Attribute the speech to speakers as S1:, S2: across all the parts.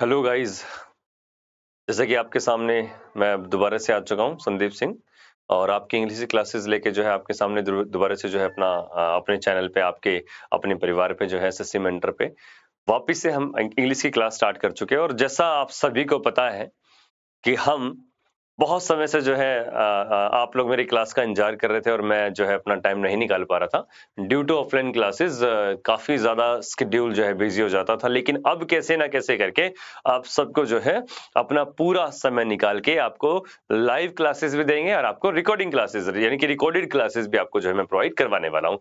S1: Hello guys जैसे कि आपके सामने मैं दोबारा से आ चुका हूँ, संदीप सिंह। और आपकी इंग्लिश क्लासेस लेके जो है आपके सामने दोबारा से जो है अपना अपने चैनल पे, आपके, अपने परिवार पे जो है एस मेंटर पे वापस से हम इंग्लिश की क्लास स्टार्ट कर चुके हैं। और जैसा आप सभी को पता है कि हम बहुत समय से जो है आप लोग मेरी क्लास का इंतज़ार कर रहे थे और मैं जो है अपना टाइम नहीं निकाल पा रहा था। ड्यू टू ऑफलाइन क्लासेस काफ़ी ज़्यादा स्केड्यूल जो है बिज़ी हो जाता था। लेकिन अब कैसे ना कैसे करके आप सबको जो है अपना पूरा समय निकाल के आपको लाइव क्लासेस भी देंगे और आपको रिकॉर्डिंग क्लासेस यानी कि रिकॉर्डेड क्लासेस भी आपको जो है मैं प्रोवाइड करवाने वाला हूँ।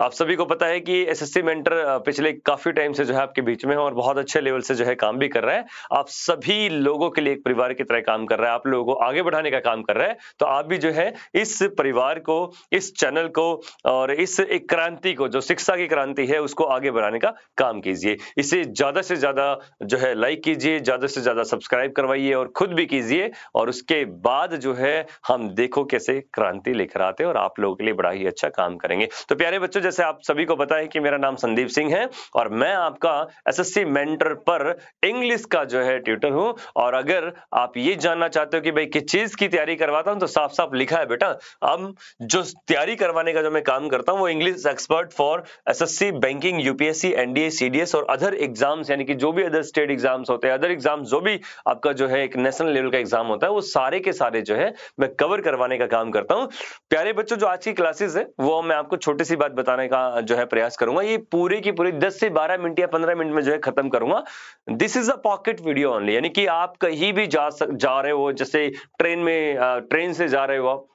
S1: आप सभी को पता है कि एसएससी मेंटर पिछले काफ़ी टाइम से जो है आपके बीच में है और बहुत अच्छे लेवल से जो है काम भी कर रहा है। आप सभी लोगों के लिए एक परिवार की तरह काम कर रहा है। आप लोगों को आगे बढ़ाने का काम कर रहा है। तो आप भी जो है इस परिवार को, इस चैनल को और इस एक क्रांति को, जो शिक्षा की क्रांति है, उसको आगे बढ़ाने का काम कीजिए। इसे ज़्यादा से ज़्यादा जो है लाइक कीजिए, ज़्यादा से ज़्यादा सब्सक्राइब करवाइए और खुद भी कीजिए और उसके बाद जो है हम देखो कैसे क्रांति लेकर आते हैं और आप लोगों के लिए बड़ा ही अच्छा काम करेंगे। तो प्यारे बच्चों जैसे आप सभी को पता है कि मेरा नाम संदीप सिंह है और मैं आपका एसएससी मेंटर पर इंग्लिश का जो है ट्यूटर हूँ। और अगर आप ये जानना चाहते हो कि भाई किस चीज़ की तैयारी करवाता हूँ तो साफ़ साफ़ लिखा है बेटा, हम जो तैयारी करवाने का जो मैं काम करता हूँ, वो English expert for SSC banking UPSC NDA CDS और अदर एग्ज़ाम्स यानी कि जो भी अदर स्टेट एग्ज़ाम्स होते हैं अदर एग्ज़ाम जो भी आपका जो है एक नेशनल लेवल का एग्ज़ाम होता है, वो सारे के सारे जो है मैं कवर करवाने का काम करता हूँ। प्यारे बच्चों, जो आज की क्लासेस है, वो मैं आपको छोटी सी बात बताने का जो है प्रयास करूँगा। ये पूरी की पूरी 10 से 12 मिनट या 15 मिनट में जो है खत्म करूँगा। This is a pocket video only यानी कि आप कहीं भी जा सक, जा रहे हो जैसे ट्रेन में ट्रेन से जा रहे हो आप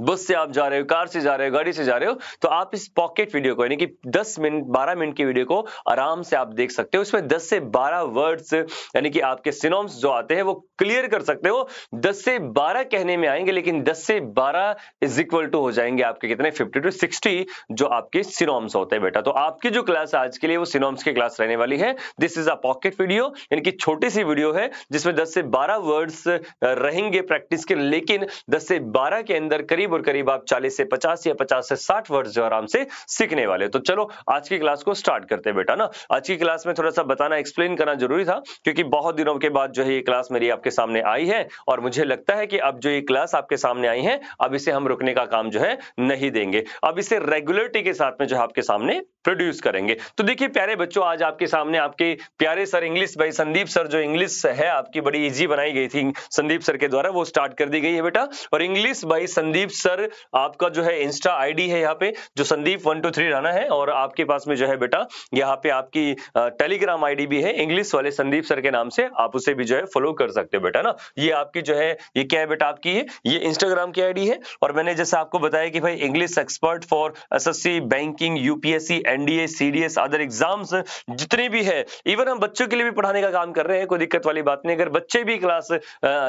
S1: बस से आप जा रहे हो, कार से जा रहे हो, गाड़ी से जा रहे हो तो आप इस पॉकेट वीडियो को, यानी कि 10 मिनट 12 मिनट की वीडियो को आराम से आप देख सकते हो। इसमें 10 से 12 वर्ड्स यानी कि आपके सिनोम्स जो आते हैं, वो क्लियर कर सकते हो। 10 से 12 कहने में आएँगे, लेकिन 10 से 12 इज़ इक्वल टू हो जाएँगे आपके कितने? 50 टू 60 जो आपके सिनोम्स होते हैं बेटा। तो आपकी जो क्लास आज के लिए, वो सिनोम्स की क्लास रहने वाली है। This is a pocket video यानी कि छोटी सी वीडियो है, जिसमें 10 से 12 वर्ड्स रहेंगे प्रैक्टिस के, लेकिन 10 से 12 के अंदर करीब और करीब आप 40 से 50 या 50 से 60 वर्ड्स जो आराम से सीखने वाले तो चलो, आज की क्लास को स्टार्ट करते हैं बेटा, ना? आज की क्लास में थोड़ा सा बताना एक्सप्लेन करना ज़रूरी था, क्योंकि बहुत दिनों के बाद जो है ये क्लास मेरी आपके सामने आई है, और मुझे लगता है कि अब जो ये क्लास आपके सामने आई है, अब इसे हम रुकने का काम जो है नहीं देंगे। अब इसे रेगुलरिटी के साथ में जो है आपके सामने प्रोड्यूस करेंगे। तो देखिए प्यारे बच्चों, आज आपके सामने आपके प्यारे सर इंग्लिश भाई संदीप सर जो इंग्लिश है, आपकी बड़ी इजी बनाई गई थी संदीप सर के द्वारा, वो स्टार्ट कर दी गई है बेटा। और इंग्लिश भाई संदीप सर, आपका जो है इंस्टा आईडी है यहाँ पे, जो Sandeep one two three Rana है, और आपके पास में जो है बेटा, यहाँ पे आपकी टेलीग्राम आईडी भी है इंग्लिश वाले संदीप सर के नाम से, आप उसे भी जो है फॉलो कर सकते हो बेटा ना। ये आपकी जो है, ये क्या है बेटा आपकी है? ये इंस्टाग्राम की आईडी है। और मैंने जैसे आपको बताया कि भाई English expert for SSC banking UPSC NDA CDS other exams जितने भी है इवन हम बच्चों के लिए भी पढ़ाने का काम कर रहे हैं, कोई दिक्कत वाली बात नहीं। अगर बच्चे भी क्लास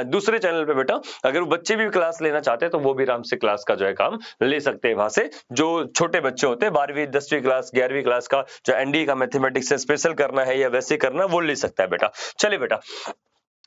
S1: दूसरे चैनल पे बेटा अगर वो बच्चे भी क्लास लेना चाहते हैं तो वो भी आराम से क्लास का जो है काम ले सकते हैं वहाँ से। जो छोटे बच्चे होते हैं, बारहवीं, दसवीं क्लास ग्यारहवीं क्लास का, जो एनडीए का मैथमेटिक्स से स्पेशल करना है या वैसे करना, वो ले सकता है बेटा। चलिए बेटा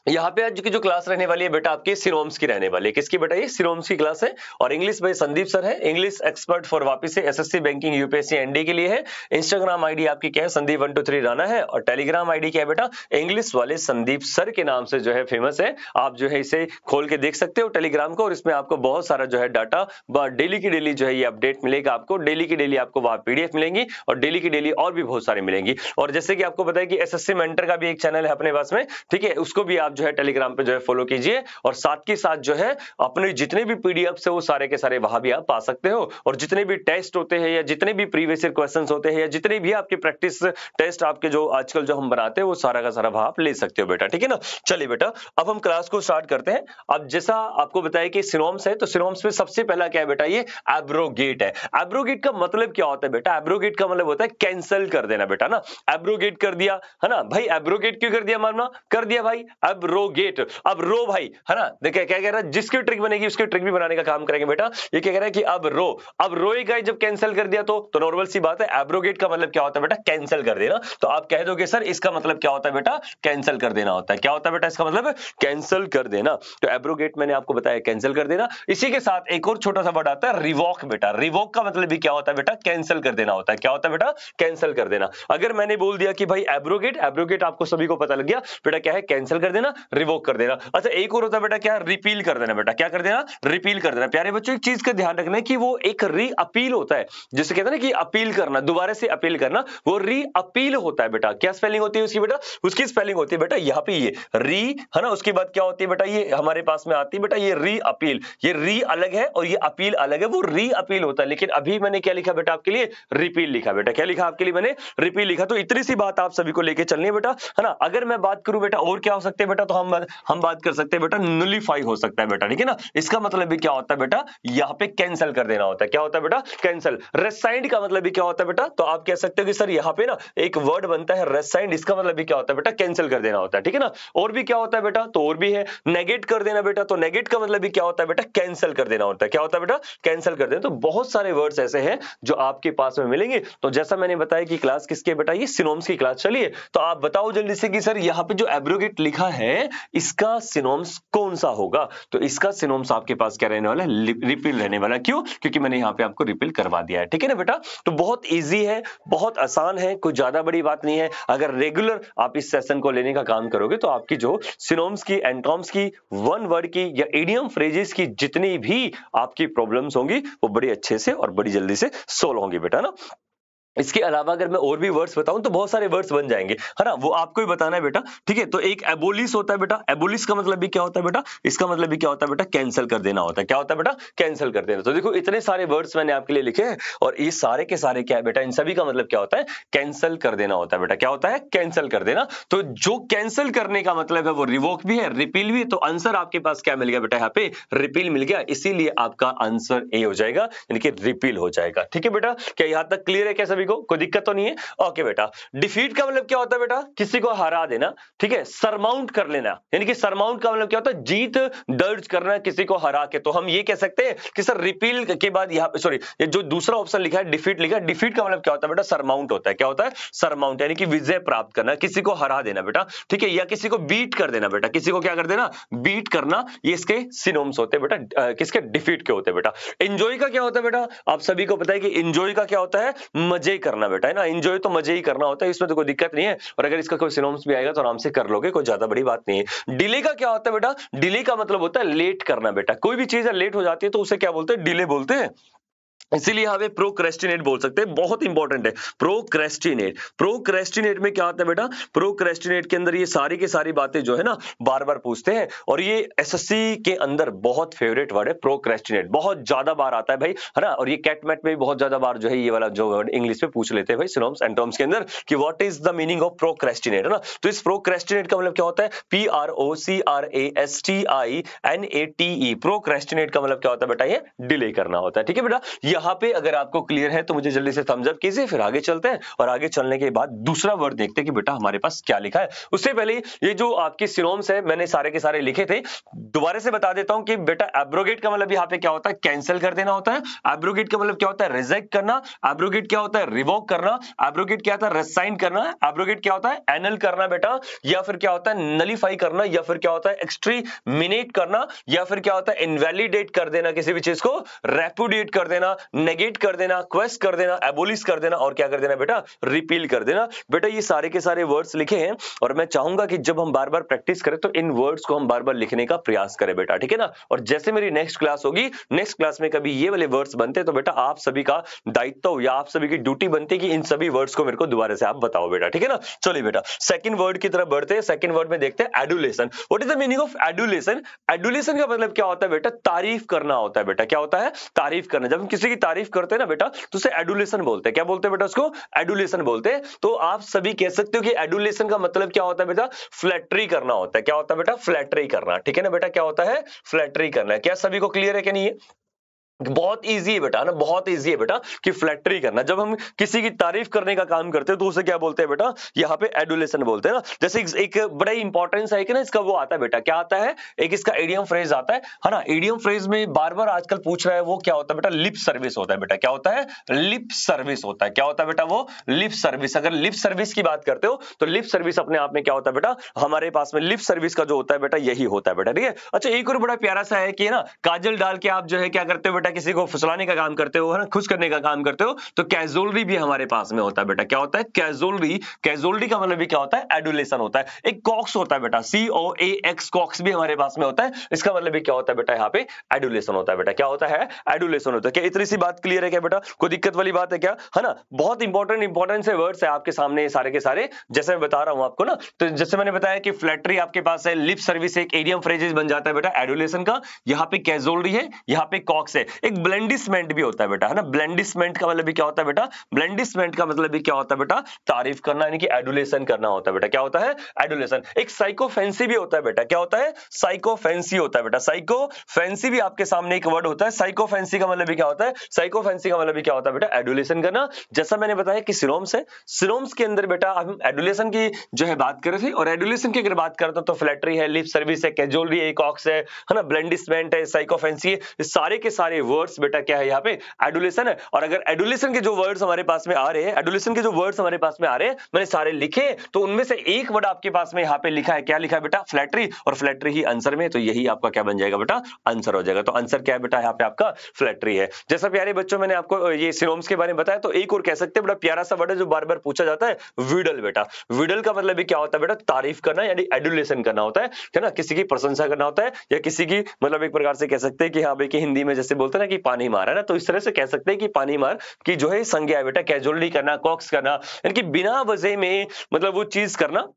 S1: यहाँ पे आज की जो क्लास रहने वाली है बेटा आपके सिरोम्स की रहने वाली है। किसकी बेटा ये? सिरोम्स की क्लास है। और इंग्लिश भाई संदीप सर है। इंग्लिश एक्सपर्ट फॉर वापिस से एसएससी बैंकिंग यूपीएससी एनडी के लिए है। इंस्टाग्राम आईडी आपकी क्या है? Sandeep one two three Rana है। और टेलीग्राम आईडी क्या है बेटा? इंग्लिश वाले संदीप सर के नाम से जो है फ़ेमस है। आप जो है इसे खोल के देख सकते हो टेलीग्राम को। और इसमें आपको बहुत सारा जो है डाटा डेली की डेली जो है ये अपडेट मिलेगा आपको। डेली की डेली आपको वहाँ पीडीएफ मिलेंगी। और डेली की डेली और भी बहुत सारी मिलेंगी। और जैसे कि आपको बताया कि एसएससी मेंटर का भी एक चैनल है अपने पास में। ठीक है? उसको भी आप जो है टेलीग्राम पे जो है फॉलो कीजिए और साथ के साथ जो है अपने जितने भी पीडीएफ से वो सारे के सारे वहाँ भी आप पा सकते हो। और जितने भी टेस्ट होते हैं या जितने भी प्रीवियस ईयर क्वेश्चंस होते हैं या जितने भी आपके प्रैक्टिस टेस्ट आपके जो आजकल जो हम बनाते हैं, वो सारा का सारा वहाँ आप ले सकते हो बेटा, ठीक है ना? चलिए बेटा, अब हम क्लास को स्टार्ट करते हैं। अब जैसा आपको बताया कि सिनोम्स है तो सिनोम्स में सबसे पहला क्या है बेटा, ये एब्रोगेट है। एब्रोगेट का मतलब क्या होता है बेटा? एब्रोगेट का मतलब होता है कैंसिल कर देना बेटा, ना? एब्रोगेट कर दिया, है ना? भाई एब्रोगेट क्यों कर दिया मानना? कर दिया भाई। अब रो गेट, अब रो भाई, है ना? देखिए, क्या कह रहा है? जिसकी ट्रिक बनेगी, उसकी ट्रिक भी बनाने का काम करेंगे बेटा। ये क्या कह रहा है कि अब रो अब रो ही जब कैंसिल कर दिया तो तो नॉर्मल सी बात है एब्रोगेट का मतलब क्या होता है बेटा? कैंसिल कर देना। तो आप कह दोगे, सर, इसका मतलब क्या होता है बेटा? कैंसिल कर देना होता है। क्या होता है बेटा इसका मतलब? कैंसिल कर देना। तो एब्रोगेट मैंने आपको बताया कैंसिल कर देना। इसी के साथ एक और छोटा सा वर्ड आता है रिवॉक बेटा। रिवॉक का मतलब भी क्या होता है बेटा? कैंसिल कर देना होता है। क्या होता है बेटा? कैंसिल कर देना। अगर मैंने बोल दिया कि भाई एब्रोगेट एब्रोगेट आपको सभी को पता लग गया, बेटा क्या है? कैंसिल कर देना। रिवोक कर देना। अच्छा एक और होता बेटा, क्या? रिपील कर देना बेटा। क्या कर देना? रिपील कर देना। प्यारे बच्चों, एक चीज़ का ध्यान रखना है कि वो एक री अपील होता है। जिसे कहते हैं ना कि अपील करना, दोबारा से अपील करना, वो री अपील होता है बेटा। क्या स्पेलिंग होती है उसकी बेटा? उसकी स्पेलिंग होती है बेटा, यहाँ पे ये री है ना? उसके बाद क्या होती है बेटा? ये हमारे पास में आती है बेटा, ये री अपील ये री अलग है और ये अपील अलग है, वो री अपील होता है। लेकिन अभी मैंने क्या लिखा बेटा आपके लिए? रिपील लिखा बेटा। क्या लिखा आपके लिए मैंने? रिपील लिखा। तो इतनी सी बात आप सभी को लेकर चलनी है बेटा, है ना? अगर मैं बात करूँ बेटा, और क्या हो सकते हैं बेटा? तो हम हम बात कर सकते हैं, बेटा नुलिफाई हो सकता है बेटा, ठीक है ना? इसका मतलब भी क्या होता है बेटा? यहाँ पे कैंसिल कर देना होता है। क्या होता है बेटा? कैंसिल रेसाइंड का मतलब भी क्या होता है बेटा? तो आप कह सकते हो कि, सर, यहाँ पे ना एक वर्ड बनता है रेसाइंड इसका मतलब भी क्या होता है बेटा? कैंसिल कर देना होता है, ठीक है ना? और भी क्या होता है बेटा? तो और भी है। नेगेट कर देना बेटा तो नेगेट का मतलब भी क्या होता है बेटा? कैंसिल कर देना होता है। क्या होता है बेटा? कैंसिल कर देना। तो बहुत सारे वर्ड्स ऐसे हैं जो आपके पास में मिलेंगे। तो जैसा मैंने बताया कि क्लास किसके बेटा? ये सिनोम्स की क्लास चलिए। तो आप बताओ जल्दी से कि, सर, यहाँ पे जो एब्रोगेट लिखा है इसका सिनोम्स कौन सा होगा? तो इसका सिनोम्स आपके पास क्या रहने वाला है? रिपील रहने वाला क्यों? क्योंकि मैंने यहाँ पे आपको रिपील करवा दिया है। ठीक है ना बेटा? तो बहुत ईजी है, बहुत आसान है, कोई ज़्यादा बड़ी बात नहीं है। अगर रेगुलर आप इस सेशन को लेने का काम करोगे तो आपकी जो सिनोम्स की एंटॉम्स की वन वर्ड की या एडियम फ्रेजेस की जितनी भी आपकी प्रॉब्लम्स होंगी, वो बड़ी अच्छे से और बड़ी जल्दी से सोल्व होंगी बेटा ना? इसके अलावा अगर मैं और भी वर्ड्स बताऊँ तो बहुत सारे वर्ड्स बन जाएँगे। है ना? वो आपको ही बताना है बेटा। ठीक है? तो एक एबोलिस होता है बेटा। एबोलिस का मतलब भी क्या होता है बेटा? इसका मतलब भी क्या होता है बेटा? कैंसिल कर देना होता है। क्या होता है बेटा? कैंसिल कर देना। तो देखो, इतने सारे वर्ड्स मैंने आपके लिए लिखे हैं, और ये सारे के सारे क्या है बेटा? इन सभी का मतलब क्या होता है? कैंसिल कर देना होता है बेटा। क्या होता है? कैंसिल कर देना। तो जो कैंसिल करने का मतलब है, वो रिवोक भी है रिपील भी है। तो आंसर आपके पास क्या मिल गया बेटा यहाँ पे? रिपील मिल गया। इसीलिए आपका आंसर ए हो जाएगा, यानी कि रिपील हो जाएगा। ठीक है बेटा? क्या यहाँ तक क्लियर है? क्या सभी को, कोई दिक्कत तो नहीं है। ओके बेटा डिफीट का मतलब क्या होता है बेटा? किसी को हरा देना, ठीक है? सरमाउंट कर लेना। यानी कि सरमाउंट का मतलब क्या होता है? जीत, दर्ज करना किसी को हरा के। तो हम ये कह सकते हैं कि सर रिपील के बाद यहाँ पे सॉरी जो दूसरा ऑप्शन लिखा है डिफीट लिखा है डिफीट का मतलब क्या होता है बेटा? सरमाउंट होता है। क्या होता है? सरमाउंट यानी कि विजय प्राप्त करना, किसी को हरा देना बेटा, ठीक है? या किसी को बीट कर देना बेटा। किसी को क्या कर देना? बीट करना। ये इसके सिनोम्स होते हैं बेटा किसके? डिफीट के होते हैं बेटा। एंजॉय का क्या होता है बेटा? आप सभी को पता है कि एंजॉय का क्या होता है? मज़े करना बेटा, है ना? एंजॉय तो मज़े ही करना होता है, इसमें तो कोई दिक्कत नहीं है। और अगर इसका कोई सिनोम्स भी आएगा तो आराम से कर लोगे, कोई ज़्यादा बड़ी बात नहीं है। डिले का क्या होता है बेटा? डिले का मतलब होता है लेट करना बेटा। कोई भी चीज़ लेट हो जाती है तो उसे क्या बोलते हैं? डिले बोलते हैं। इसीलिए हमें पे प्रोक्रेस्टिनेट बोल सकते हैं। बहुत इंपॉर्टेंट है। प्रोक्रेस्टिनेट प्रोक्रेस्टिनेट में क्या होता है बेटा? प्रोक्रेस्टिनेट के अंदर ये सारी की सारी बातें जो है ना बार बार पूछते हैं। और ये एसएससी के अंदर बहुत फेवरेट वर्ड है प्रोक्रेस्टिनेट बहुत ज़्यादा बार आता है भाई, है ना? और ये कैटमेट में भी बहुत ज़्यादा बार जो है ये वाला जो वर्ड इंग्लिश में पूछ लेते हैं भाई सिनोम्स एंड टर्म्स के अंदर, कि what is the meaning of procrastinate है ना? तो इस प्रोक्रेस्टिनेट का मतलब क्या होता है? P R O C R A S T I N A T E procrastinate का मतलब क्या होता है बेटा? ये डिले करना होता है। ठीक है बेटा? यहाँ पे अगर आपको क्लियर है तो मुझे जल्दी से थम्स अप कीजिए, फिर आगे चलते हैं और आगे चलने के बाद दूसरा वर्ड देखते हैं कि बेटा हमारे पास क्या लिखा है। उससे पहले ये जो आपके सिनोम्स है, मैंने सारे के सारे लिखे थे, दोबारा से बता देता हूँ कि बेटा एब्रोगेट का मतलब यहाँ पे क्या होता है? कैंसिल कर देना होता है। एब्रोगेट का मतलब क्या होता है? रिजेक्ट करना। एब्रोगेट क्या होता है? रिवोक करना। एब्रोगेट क्या होता है? रेसाइन करना। एब्रोगेट क्या होता है? एनल करना बेटा। या फिर क्या होता है? नलीफाई करना। या फिर क्या होता है? एक्सट्रीमिनेट करना। या फिर क्या होता है? इनवैलिडेट कर देना किसी भी चीज़ को। रेपुडिएट कर देना। नेगेट कर देना क्वेस्ट कर देना एबोलिस कर देना और क्या कर देना बेटा? रिपील कर देना। बेटा, ये सारे के सारे वर्ड्स लिखे हैं और मैं चाहूँगा कि जब हम बार बार प्रैक्टिस करें तो इन वर्ड्स को हम बार बार लिखने का प्रयास करें बेटा, ठीक है ना? और जैसे मेरी नेक्स्ट क्लास होगी नेक्स्ट क्लास में कभी ये वाले वर्ड्स बनते तो बेटा आप सभी का दायित्व या आप सभी की ड्यूटी बनती कि इन सभी वर्ड्स को मेरे को दोबारा से आप बताओ बेटा, ठीक है ना? चलिए बेटा सेकंड वर्ड की तरफ़ बढ़ते हैं। सेकंड वर्ड में देखते हैं adulation what is the meaning of adulation adulation का मतलब क्या होता है बेटा? तारीफ़ करना होता है बेटा। क्या होता है? तारीफ़ करना। जब हम किसी की तारीफ़ करते हैं ना बेटा तो उसे एडुलेशन बोलते हैं। क्या बोलते हैं बेटा उसको? एडुलेशन बोलते हैं। तो आप सभी कह सकते हो कि एडुलेशन का मतलब क्या होता है बेटा? फ्लैटरी करना होता है। क्या होता है बेटा? फ्लैटरी करना। ठीक है ना बेटा? क्या होता है? फ्लैटरी करना क्या सभी को क्लियर है क्या नहीं है बहुत इजी है बेटा ना बहुत इजी है बेटा कि फ्लैक्टरी करना। जब हम किसी की तारीफ़ करने का काम करते हैं तो उसे क्या बोलते हैं बेटा? यहाँ पे एडुलेशन बोलते हैं ना। जैसे एक, बड़ा इंपॉर्टेंस है कि ना इसका वो आता है बेटा। क्या आता है? एक इसका एडियम फ्रेज आता है। है ना एडियम फ्रेज में बार बार आजकल पूछ रहा है वो क्या होता है बेटा? लिप सर्विस होता है बेटा। क्या होता है? लिप सर्विस होता है। क्या होता है बेटा वो? लिप सर्विस अगर लिप सर्विस की बात करते हो तो लिप सर्विस अपने आप में क्या होता है बेटा? हमारे पास में लिप सर्विस का जो होता है बेटा यही होता है बेटा। ठीक है? अच्छा एक और बड़ा प्यारा सा है कि ना काजल डाल के आप जो है क्या करते हो बेटा किसी को फुसलाने का काम करते हो ना? खुश करने का काम करते हो तो कैजोलरी भी हमारे पास में होता है बेटा। क्या होता है? कैजोलरी कैजोलरी का मतलब भी क्या होता है? एडुलेशन होता है। एक कॉक्स होता है बेटा सी ओ ए एक्स कॉक्स भी हमारे पास में होता है। इसका मतलब भी क्या होता है बेटा यहाँ पे? एडुलेशन होता है बेटा। क्या होता है? एडुलेशन होता है। क्या इतनी सी बात क्लियर है क्या बेटा? कोई दिक्कत वाली बात है क्या? है ना? बहुत इंपॉर्टेंट इंपॉर्टेंट से वर्ड्स है आपके सामने सारे के सारे। जैसे मैं बता रहा हूँ आपको ना तो जैसे मैंने बताया कि फ्लैटरी आपके पास है लिप सर्विस एक एडियम फ्रेजेस बन जाता है बेटा, एडुलेशन का। यहाँ पे कैजोलरी है, यहाँ पे कॉक्स है। एक ब्लेंडिसमेंट भी होता है बेटा, है ना? ब्लेंडिसमेंट का मतलब क्या होता है बेटा? ब्लेंडिसमेंट का मतलब क्या होता है बेटा? तारीफ़ करना, यानी कि एडुलेशन करना होता है बेटा। क्या होता है? एडुलेशन एक साइकोफेंसी भी होता है बेटा। क्या होता है? साइकोफेंसी होता है बेटा। साइकोफेंसी भी आपके सामने एक वर्ड होता है। साइकोफेंसी का मतलब क्या होता है? साइकोफेंसी का मतलब क्या होता है बेटा? एडुलेशन करना। जैसा मैंने बताया कि सिरोम्स है। सिरोम्स के अंदर बेटा हम एडुलेशन की जो है बात कर रहे थे, और एडुलेशन की अगर बात करते तो फ्लैटरी है लिप सर्विस है कैजुअलरी है कॉक्स है है ना? ब्लेंडिसमेंट है साइकोफेंसी है। सारे के सारे वर्ड्स बेटा, क्या है यहाँ पे? एडुलेशन है। और अगर एडुलेशन के जो वर्ड्स हमारे पास में आ रहे हैं एडुलेशन के जो वर्ड्स हमारे पास में आ रहे हैं, मैंने सारे लिखे तो उनमें से एक वर्ड आपके पास में यहाँ पे लिखा है। क्या लिखा है बेटा? फ्लैटरी और फ्लैटरी ही आंसर में तो यही आपका क्या बन जाएगा बेटा? आंसर हो जाएगा। तो आंसर क्या है बेटा? यहाँ पे आपका फ्लैटरी है। जैसा प्यारे बच्चों, मैंने आपको ये सिनोम्स के बारे में बताया तो एक और कह सकते हैं, बड़ा प्यारा सा वर्ड है जो बार बार पूछा जाता है, विडल बेटा। विडल का मतलब क्या होता है बेटा? तारीफ़ करना, यानी एडुलेशन करना होता है ना? किसी की प्रशंसा करना होता है, या किसी की मतलब एक प्रकार से कह सकते हैं कि हाँ भाई, कि हिंदी में जैसे बोलते हैं ना कि पानी मार, है ना? तो इस तरह से कह सकते हैं कि पानी मार, की जो है संज्ञा बेटा कैजुअली करना कॉक्स करना, यानी कि बिना वजह में मतलब वो चीज़ करना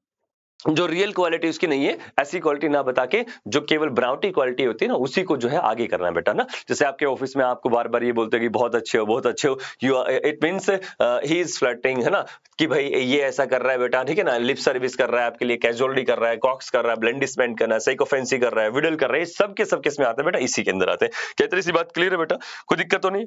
S1: जो रियल क्वालिटी उसकी नहीं है, ऐसी क्वालिटी ना बता के, जो केवल ब्राउटी क्वालिटी होती है ना, उसी को जो है आगे करना है बेटा, ना? जैसे आपके ऑफ़िस में आपको बार बार ये बोलते हैं कि बहुत अच्छे हो, बहुत अच्छे हो you it means he is flattering है ना? कि भाई, ये ऐसा कर रहा है बेटा, ठीक है ना? लिप सर्विस कर रहा है आपके लिए कैजुअलिटी कर रहा है कॉक्स कर रहा है ब्लेंडिसमेंट कर रहा है साइकोफेंसी कर रहा है विडल कर रहा है सब के सब किसमें आते हैं बेटा? इसी के अंदर आते हैं। क्या तरह सी बात क्लियर है बेटा? कोई दिक्कत तो नहीं?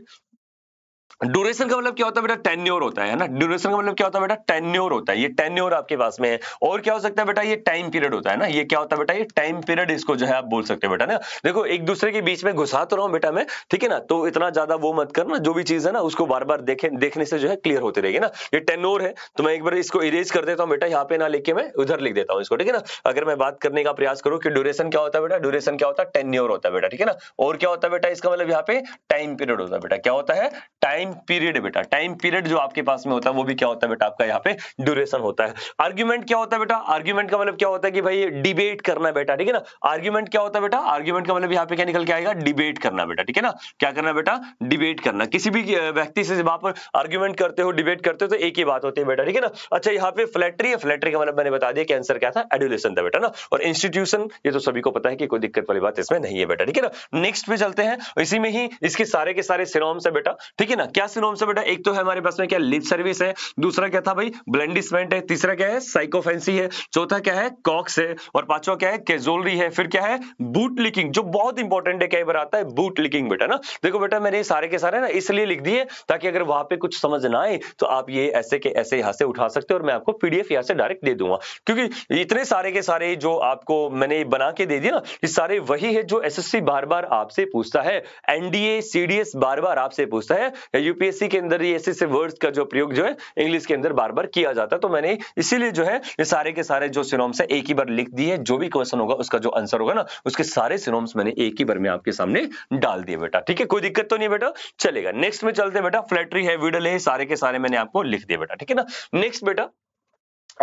S1: ड्यूरेशन का मतलब क्या होता है बेटा? टेन्योर होता है ना? ड्यूरेशन का मतलब क्या होता है बेटा? टेन्योर होता है। ये टेन्योर आपके पास में है। और क्या हो सकता है बेटा? ये टाइम पीरियड होता है ना? ये क्या होता है बेटा? ये टाइम पीरियड इसको जो है आप बोल सकते हैं बेटा ना? देखो, एक दूसरे के बीच में घुसा तो रहा हूँ बेटा मैं, ठीक है ना? तो इतना ज़्यादा वो मत करना, जो भी चीज़ है ना, उसको बार बार देखे, देखने से जो है क्लियर होती रहेगी ना? ये टेन्योर है तो मैं एक बार इसको इरेज कर देता हूँ बेटा, यहाँ पे ना लेके मैं उधर लिख देता हूँ इसको, ठीक है ना? अगर मैं बात करने का प्रयास करूँ कि ड्यूरेशन क्या होता है बेटा? ड्यूरेशन क्या होता है? टेन्योर होता है बेटा, ठीक है ना? और क्या होता है बेटा? इसका मतलब यहाँ पे टाइम पीरियड होता है बेटा। क्या होता है? टाइम पीरियड बेटा। टाइम पीरियड जो आपके पास में होता है, वो भी क्या होता है बेटा? आपका यहाँ पे ड्यूरेशन होता है। आर्ग्यूमेंट क्या होता है बेटा? आर्ग्यूमेंट का मतलब क्या होता है कि भाई डिबेट करना बेटा, ठीक है ना? आर्ग्यूमेंट क्या होता है बेटा? आर्ग्यूमेंट का मतलब यहाँ पे क्या निकल के आएगा? डिबेट करना बेटा, ठीक है ना? क्या करना बेटा? डिबेट करना। किसी भी व्यक्ति से जब आप आर्ग्यूमेंट करते हो डिबेट करते हो तो एक ही बात होती है बेटा, ठीक है ना? अच्छा यहाँ पे फ्लैटरी है। फ्लैटरी का मतलब मैंने बता दिया कि आंसर क्या था? एडुलेशन था बेटा, ना? और इंस्टीट्यूशन ये तो सभी को पता है कि कोई दिक्कत वाली बात इसमें नहीं है बेटा, ठीक है ना? नेक्स्ट पे चलते हैं। इसी में ही इसके सारे के सारे सिनोम्स है बेटा, ठीक है ना? क्या सिनोम्स है बेटा? एक तो है हमारे पास में क्या लिप सर्विस है, दूसरा क्या था भाई? ब्लेंडिसमेंट है, तीसरा क्या है? साइकोफेंसी है, चौथा क्या है? कॉक्स है, और पांचवा क्या है? कैजोलरी है, फिर क्या है? बूट लिकिंग, जो बहुत इंपॉर्टेंट है, कई बार आता है, बूट लिकिंग बेटा, ना? देखो बेटा, मैंने सारे के सारे ना इसलिए लिख दिए ताकि अगर वहाँ पे कुछ समझ ना आए तो आप ये ऐसे के ऐसे यहाँ से उठा सकते हो और मैं आपको पीडीएफ यहाँ से डायरेक्ट दे दूँगा। क्योंकि इतने सारे के सारे जो आपको मैंने बना के दे दिया ना, ये सारे वही है जो एसएससी बार बार आपसे पूछता है, एनडीए, सीडीएस बार बार आपसे पूछता है यूपीएससी के अंदर ये ऐसे वर्ड्स का जो प्रयोग जो है इंग्लिश के अंदर बार बार किया जाता है। तो मैंने इसीलिए जो है, ये सारे के सारे जो सिनोम्स है, एक ही बार लिख दिए जो भी क्वेश्चन होगा, उसका जो आंसर होगा ना, उसके सारे सिनोम्स मैंने एक ही बार में आपके सामने डाल दिए बेटा। ठीक है? कोई दिक्कत तो नहीं बेटा? चलेगा। नेक्स्ट में चलते बेटा। फ्लैटरी है विडल है, सारे के सारे मैंने आपको लिख दिया बेटा। ठीक है ना? नेक्स्ट बेटा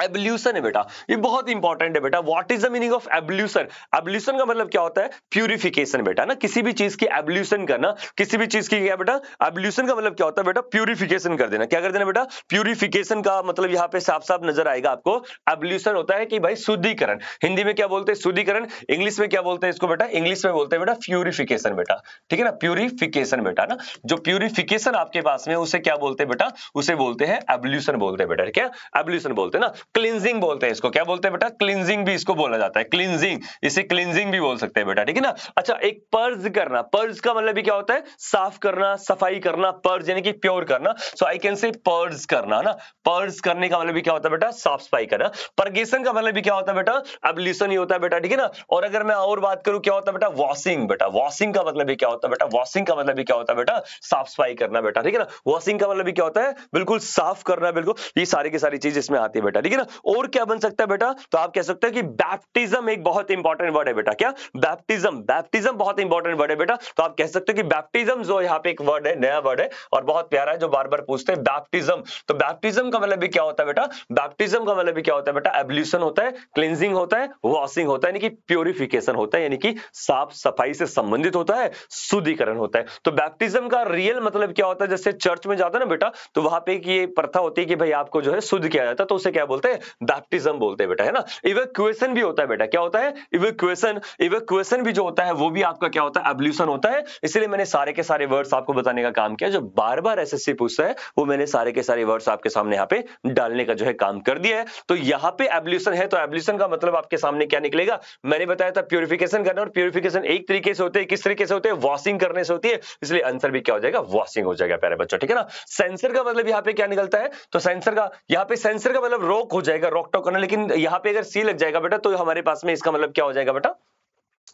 S1: एब्ल्यूशन है बेटा। ये बहुत इंपॉर्टेंट है बेटा। What is the meaning of ablution ablution का मतलब क्या होता है? प्यूरिफिकेशन बेटा, ना? किसी भी चीज़ की एब्ल्यूशन करना, किसी भी चीज़ की क्या बेटा? एब्ल्यूशन का मतलब क्या होता है बेटा? प्यूरिफिकेशन कर देना। क्या कर देना बेटा? प्यूरिफिकेशन का मतलब यहाँ पे साफ़ साफ़ नज़र आएगा आपको। एब्ल्यूशन होता है कि भाई शुद्धिकरण। हिंदी में क्या बोलते हैं? शुद्धिकरण। इंग्लिश में क्या बोलते हैं इसको बेटा? इंग्लिश में बोलते हैं बेटा प्यूरिफिकेशन बेटा। ठीक है ना? प्यूरिफिकेशन बेटा, ना? जो प्यूरिफिकेशन आपके पास में उसे क्या बोलते हैं बेटा? उसे बोलते हैं एब्ल्यूशन बोलते हैं बेटा। ठीक है? एब्ल्यूशन बोलते हैं ना? क्लिनजिंग बोलते हैं इसको। क्या बोलते हैं बेटा? क्लिनजिंग भी इसको बोला जाता है। क्लिनजिंग इसे क्लिनजिंग भी बोल सकते हैं बेटा, ठीक है ना? अच्छा एक पर्ज करना। पर्ज का मतलब क्या होता है? साफ़ करना, सफ़ाई करना पर्ज यानी कि प्योर करना। सो आई कैन से पर्ज करना ना? पर्ज करने का मतलब क्या होता है बेटा? साफ़ सफ़ाई करना। परगेशन का मतलब क्या होता है बेटा? एब्लिशन ही होता है बेटा, ठीक है ना? और अगर मैं और बात करूँ, क्या होता है बेटा? वॉशिंग बेटा। वॉशिंग का मतलब क्या होता है बेटा? वॉशिंग का मतलब क्या होता है बेटा? साफ़ सफ़ाई करना बेटा, ठीक है ना? वॉशिंग का मतलब क्या होता है? बिल्कुल साफ़ करना, बिल्कुल। ये सारी की सारी चीज़ इसमें आती है बेटा, ठीक है ना, और क्या बन सकता है बेटा? तो आप कह सकते हैं कि बैप्टिज्म एक बहुत इंपॉर्टेंट वर्ड है बेटा। क्या? बैप्टिज्म बैप्टिज्म बहुत इंपॉर्टेंट वर्ड है बेटा। तो आप कह सकते हो कि बैप्टिज्म जो यहाँ पे एक वर्ड है, नया वर्ड है, और बहुत प्यारा है जो बार बार पूछते हैं बैप्टिज्म तो बैप्टिज्म का मतलब क्या होता है बेटा? बैप्टिज्म का मतलब क्या होता है बेटा? एब्ल्यूशन होता है क्लिनजिंग होता है वॉशिंग होता है, यानी कि प्योरिफिकेशन होता है, यानी कि साफ़ सफ़ाई से संबंधित होता है, शुद्धिकरण होता है। तो बैप्टिज्म का रियल मतलब क्या होता है? जैसे चर्च में जाता है ना बेटा तो वहाँ पे ये प्रथा होती है कि भाई आपको जो है शुद्ध किया जाता है तो उसे क्या बोलते हैं? बैप्टिज्म बोलते हैं बेटा, है ना? इवेक्युएशन भी होता है बेटा। क्या होता है? इवेक्युएशन इवेक्युएशन भी जो होता है, वो भी आपका क्या होता है? एब्ल्यूशन होता है। इसलिए मैंने सारे के सारे वर्ड्स आपको बताने का काम किया। जो बार बार एसएससी पूछता है, वो मैंने सारे के सारे वर्ड्स आपके सामने यहाँ पे डालने का जो है काम कर दिया है। तो यहाँ पे एब्ल्यूशन है तो एब्ल्यूशन का मतलब आपके सामने क्या निकलेगा? मैंने बताया था प्योरिफिकेशन करना, और प्योरिफिकेशन एक तरीके से होते हैं, किस तरीके से होते हैं? वॉशिंग करने से होती है। इसलिए आंसर भी क्या हो जाएगा? वॉशिंग हो जाएगा, प्यारे बच्चों, ठीक है ना? सेंसर का मतलब यहाँ पे क्या निकलता है? तो सेंसर का, यहाँ पे सेंसर का मतलब रोक हो जाएगा रॉक टॉक करना, लेकिन यहाँ पे अगर सी लग जाएगा बेटा तो हमारे पास में इसका मतलब क्या हो जाएगा बेटा?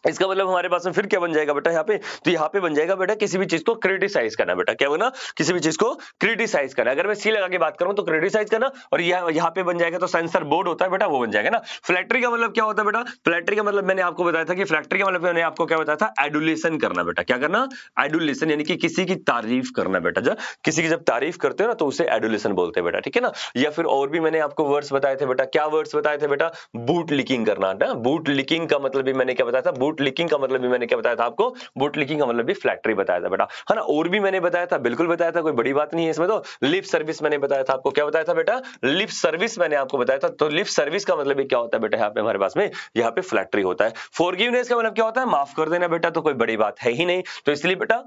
S1: इसका मतलब हमारे पास में फिर क्या बन जाएगा बेटा यहाँ पे? तो यहाँ पे बन जाएगा बेटा किसी भी चीज़ को क्रिटिसाइज करना बेटा। क्या बना किसी भी चीज़ को क्रिटिसाइज करना। अगर मैं सी लगा के बात करूँ तो क्रिटिसाइज करना और यहाँ यहाँ पे बन जाएगा तो सेंसर बोर्ड होता है बेटा, वो बन जाएगा ना। फ्लैक्ट्री का मतलब क्या होता है बेटा? फ्लैक्ट्री का मतलब मैंने आपको बताया था कि फ्लैक्ट्री का मतलब मैंने आपको क्या बताया था? एडुलेशन करना बेटा। क्या करना? एडुलेशन यानी कि किसी की तारीफ़ करना बेटा। जब किसी की जब तारीफ़ करते हो ना तो उसे एडुलेशन बोलते हैं बेटा, ठीक है ना? या फिर और भी मैंने आपको वर्ड्स बताए थे बेटा। क्या वर्ड्स बताए थे बेटा? बूट लिकिंग करना बूट लिकिंग का मतलब भी मैंने क्या बताया था? बूट लिकिंग का मतलब भी मैंने क्या बताया था आपको? बूट लिकिंग का मतलब भी फ्लैक्ट्री बताया था बेटा। है ना? और भी मैंने बताया था, बिल्कुल बताया था, कोई बड़ी बात नहीं है इसमें तो। लिफ्ट सर्विस मैंने बताया था आपको, क्या बताया था बेटा? लिफ्ट सर्विस मैंने आपको बताया था। तो लिफ्ट सर्विस का मतलब क्या होता है बेटा यहाँ पे हमारे पास में? यहाँ पे फ्लैक्ट्री होता है। फॉरगिवनेस का मतलब क्या होता है? माफ़ कर देना बेटा तो कोई बड़ी बात है ही नहीं। तो इसलिए बेटा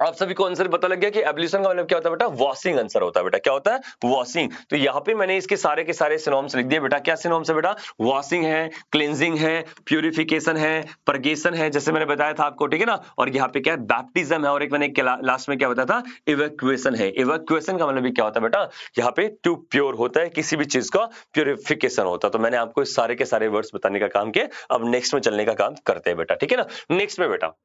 S1: आप सभी को आंसर पता लग गया कि एब्ल्यूशन का मतलब क्या होता है बेटा? वॉशिंग आंसर होता है बेटा। क्या होता है? वॉशिंग तो यहाँ पे मैंने इसके सारे के सारे सिनोम्स लिख दिए। बेटा, क्या सिनोम्स है बेटा? वॉशिंग है क्लिनजिंग है प्यूरिफिकेशन है परगेशन है, जैसे मैंने बताया था आपको, ठीक है ना? और यहाँ पे क्या है? बैप्टिज्म है और एक मैंने लास्ट में क्या बताया था? इवेक्युएशन है। इवेक्युएशन का मतलब क्या होता है बेटा? यहाँ पे टू प्योर होता है, किसी भी चीज़ का प्योरिफिकेशन होता है। तो मैंने आपको सारे के सारे वर्ड्स बताने का काम किया। अब नेक्स्ट में चलने का काम करते हैं बेटा, ठीक है ना? नेक्स्ट में बेटा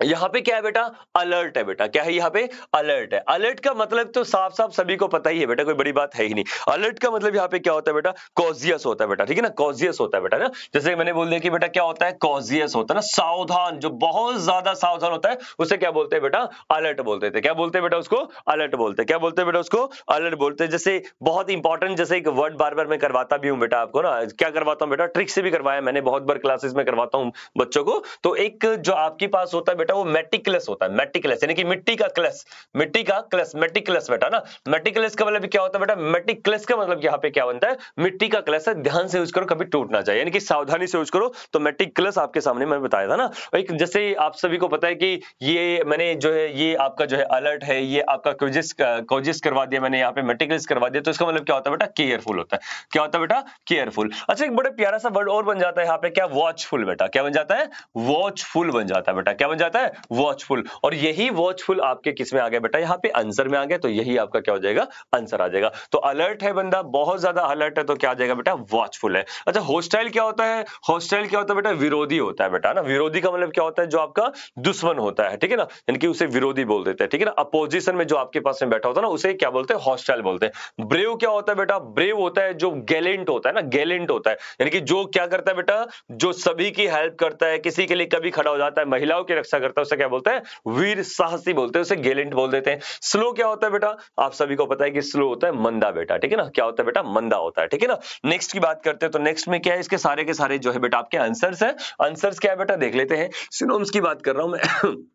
S1: यहाँ पे क्या है बेटा? अलर्ट है बेटा। क्या है यहाँ पे? अलर्ट है। अलर्ट का मतलब तो साफ़ साफ़ सभी को पता ही है बेटा, कोई बड़ी बात है ही नहीं। अलर्ट का मतलब यहाँ पे क्या होता है बेटा? कॉजियस होता है बेटा, ठीक है ना? कॉजियस होता है बेटा ना? जैसे मैंने बोल दिया कि बेटा क्या होता है? कॉजियस होता है ना? सावधान, जो बहुत ज़्यादा सावधान होता है, उसे क्या बोलते हैं बेटा? अलर्ट बोलते थे। क्या बोलते हैं बेटा उसको? अलर्ट बोलते। क्या बोलते हैं बेटा उसको? अलर्ट बोलते। जैसे बहुत इंपॉर्टेंट जैसे एक वर्ड बार बार मैं करवाता भी हूँ बेटा आपको ना। क्या करवाता हूँ बेटा? ट्रिक से भी करवाया मैंने बहुत बार क्लासेस में करवाता हूँ बच्चों को। तो एक जो आपके पास होता है बेटा, वो मेटिकुलस होता है मेटिकुलस यानी कि मिट्टी का क्लस मिट्टी का क्लस मेटिकुलस बेटा ना। मेटिकुलस का मतलब क्या होता है बेटा? मेटिकुलस का मतलब यहाँ पे क्या बनता है? मिट्टी का क्लस है, ध्यान से यूज़ करो, कभी टूटना चाहिए, यानी कि सावधानी से यूज़ करो तो मेटिकुलस आपके सामने मैंने बताया था ना। एक जैसे आप सभी को पता है कि ये मैंने जो है, ये आपका जो है अलर्ट है, ये आपका कोजिस कोजिस करवा दिया मैंने, यहाँ पे मेटिकुलस करवा दिया तो इसका मतलब क्या होता है बेटा? केयरफुल होता है। क्या होता है बेटा? केयरफुल अच्छा एक बड़े प्यारा सा वर्ड और बन जाता है यहाँ पे, क्या? वॉचफुल बेटा। क्या बन जाता है? वॉचफुल बन जाता है बेटा। क्या बन जाता है वॉचफुल और यही वॉचफुल आपके किसमें आ गया बेटा? यहाँ पे आंसर में आ गया तो यही आपका क्या हो जाएगा? आंसर आ जाएगा। तो अलर्ट है बंदा, बहुत ज़्यादा अलर्ट है तो क्या आ जाएगा बेटा? वॉचफुल है। अच्छा होस्टाइल क्या होता है? होस्टाइल क्या होता है बेटा? विरोधी होता है बेटा ना? विरोधी का मतलब क्या होता है? जो आपका दुश्मन होता है, ठीक है ना? यानी कि उसे विरोधी बोल देते हैं, ठीक है ना? अपोजिशन में जो आपके पास में बैठा होता है ना, उसे क्या बोलते हैं? हॉस्टाइल बोलते हैं। ब्रेव क्या होता है बेटा? ब्रेव होता है, जो गैलेंट होता है ना? गैलेंट होता है। यानी कि जो क्या करता है बेटा? जो सभी की हेल्प करता है, किसी के लिए कभी खड़ा हो जाता है, महिलाओं की रक्षा करता है, उसे क्या बोलते हैं? वीर साहसी बोलते हैं, उसे गेलेंट बोल देते हैं। स्लो क्या होता है बेटा? आप सभी को पता है कि स्लो होता है मंदा बेटा, ठीक है ना? क्या होता है बेटा? मंदा होता है, ठीक है ना? नेक्स्ट की बात करते हैं तो नेक्स्ट में क्या है? इसके सारे के सारे जो है बेटा आपके आंसर्स है। आंसर्स क्या है बेटा? देख लेते हैं। सिनोम्स की बात कर रहा हूँ मैं।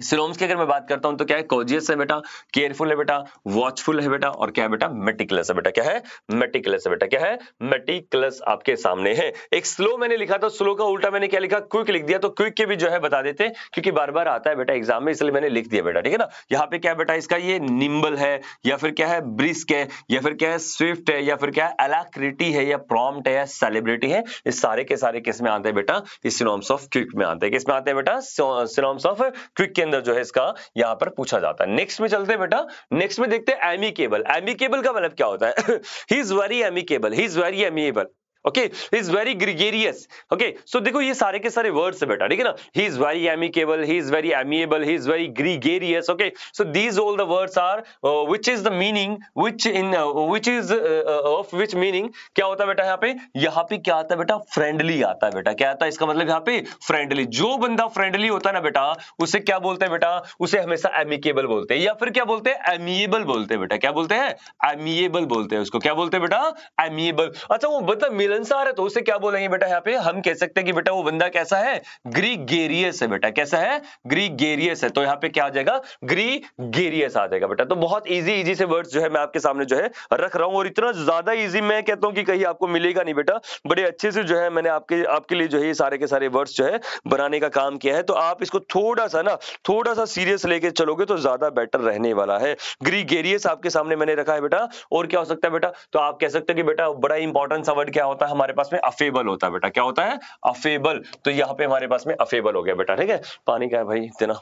S1: सिनोम्स की अगर मैं बात करता हूँ तो क्या है? कोजियस है बेटा केयरफुल है बेटा वॉचफुल है बेटा, और क्या है बेटा? मेटिकुलस है बेटा। क्या है? मेटिकुलस है बेटा। क्या है? मेटिकुलस आपके सामने है। एक स्लो मैंने लिखा था स्लो का उल्टा मैंने क्या लिखा? क्विक लिख दिया तो क्विक के भी जो है बता देते, क्योंकि बार बार आता है बेटा एग्ज़ाम में, इसलिए मैंने लिख दिया बेटा, ठीक है ना? यहाँ पे क्या बेटा इसका? ये निम्बल है, या फिर क्या है? ब्रिस्क है, या फिर क्या है? स्विफ्ट है, या फिर क्या है? अलाक्रिटी है, या प्रॉम्प्ट है, या सेलिब्रिटी है इस सारे के सारे किसमें आते हैं बेटा? इस सिनोम्स ऑफ़ क्विक में आते हैं। किसमें आते हैं बेटा? सिनोम्स ऑफ़ क्विक अंदर जो है इसका यहाँ पर पूछा जाता है। नेक्स्ट में चलते हैं बेटा। नेक्स्ट में देखते हैं एमिकेबल एमिकेबल का मतलब क्या होता है? He is very amicable he is very amiable okay is very gregarious okay so देखो, ये सारे के सारे वर्ड्स है बेटा, ठीक है ना? He is very amicable he is very amiable he is very gregarious okay so these all the words are which is the meaning which in which is of which meaning क्या होता है बेटा यहाँ पे? यहाँ पे क्या आता है बेटा? फ्रेंडली आता है बेटा। क्या आता है? इसका मतलब यहाँ पे फ्रेंडली जो बंदा फ्रेंडली होता है ना बेटा, उसे क्या बोलते हैं बेटा? उसे हमेशा एमिकेबल बोलते हैं। या फिर क्या बोलते हैं? एमिएबल बोलते हैं बेटा। क्या बोलते हैं? एमिएबल बोलते हैं उसको। क्या बोलते हैं बेटा? एमिएबल अच्छा वो मतलब मिलनसार है तो उसे क्या बोलेंगे बेटा यहाँ पे? हम कह सकते हैं कि बेटा वो बंदा कैसा है? ग्रीगेरियस है बेटा। कैसा है? ग्रीगेरियस है। तो यहाँ पे क्या आ जाएगा? ग्रीगेरियस आ जाएगा बेटा। तो बहुत इजी इजी से वर्ड्स जो है मैं आपके सामने जो है रख रहा हूँ और इतना ज़्यादा इजी मैं कहता हूँ कि कहीं आपको मिलेगा नहीं बेटा। बड़े अच्छे से जो है मैंने आपके आपके लिए जो है सारे के सारे वर्ड्स जो है बनाने का काम किया है। तो आप इसको थोड़ा सा ना, थोड़ा सा सीरियस लेके चलोगे तो ज़्यादा बेटर रहने वाला है। ग्रीगेरियस आपके सामने मैंने रखा है बेटा। और क्या हो सकता है बेटा? तो आप कह सकते हो कि बेटा, बड़ा इंपॉर्टेंट सा वर्ड क्या होता है, हमारे पास में अफेबल होता है बेटा। क्या होता है? अफेबल तो यहाँ पे हमारे पास में अफेबल हो गया बेटा, ठीक है? पानी का है भाई, इतना।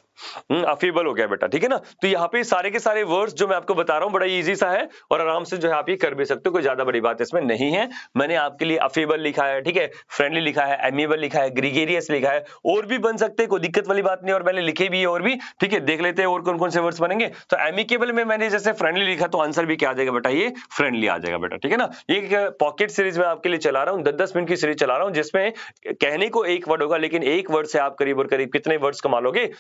S1: अफेबल हो गया बेटा, ठीक है ना? तो यहाँ पे सारे के सारे वर्ड्स जो मैं आपको बता रहा हूँ, बड़ा इजी सा है, और आराम से जो है आप ये कर भी सकते हो, कोई ज़्यादा बड़ी बात इसमें नहीं है। मैंने आपके लिए अफेबल लिखा है, ठीक है? फ्रेंडली लिखा है एमिएबल लिखा है ग्रीगेरियस लिखा है, और भी बन सकते, कोई दिक्कत वाली बात नहीं, और मैंने लिखे भी है और भी, ठीक है? देख लेते हैं और कौन कौन से वर्ड्स बनेंगे। तो एमिकेबल में मैंने जैसे फ्रेंडली लिखा तो आंसर भी क्या आ जाएगा बेटा? ये फ्रेंडली आ जाएगा बेटा, ठीक है ना? ये पॉकेट सीरीज़ में आपके लिए चला रहा हूँ दस दस मिनट की सीरीज़ चला रहा हूँ, जिसमें कहने को एक वर्ड होगा, लेकिन एक वर्ड से आप करीब और करीब कितने वर्ड्स कमा लोगे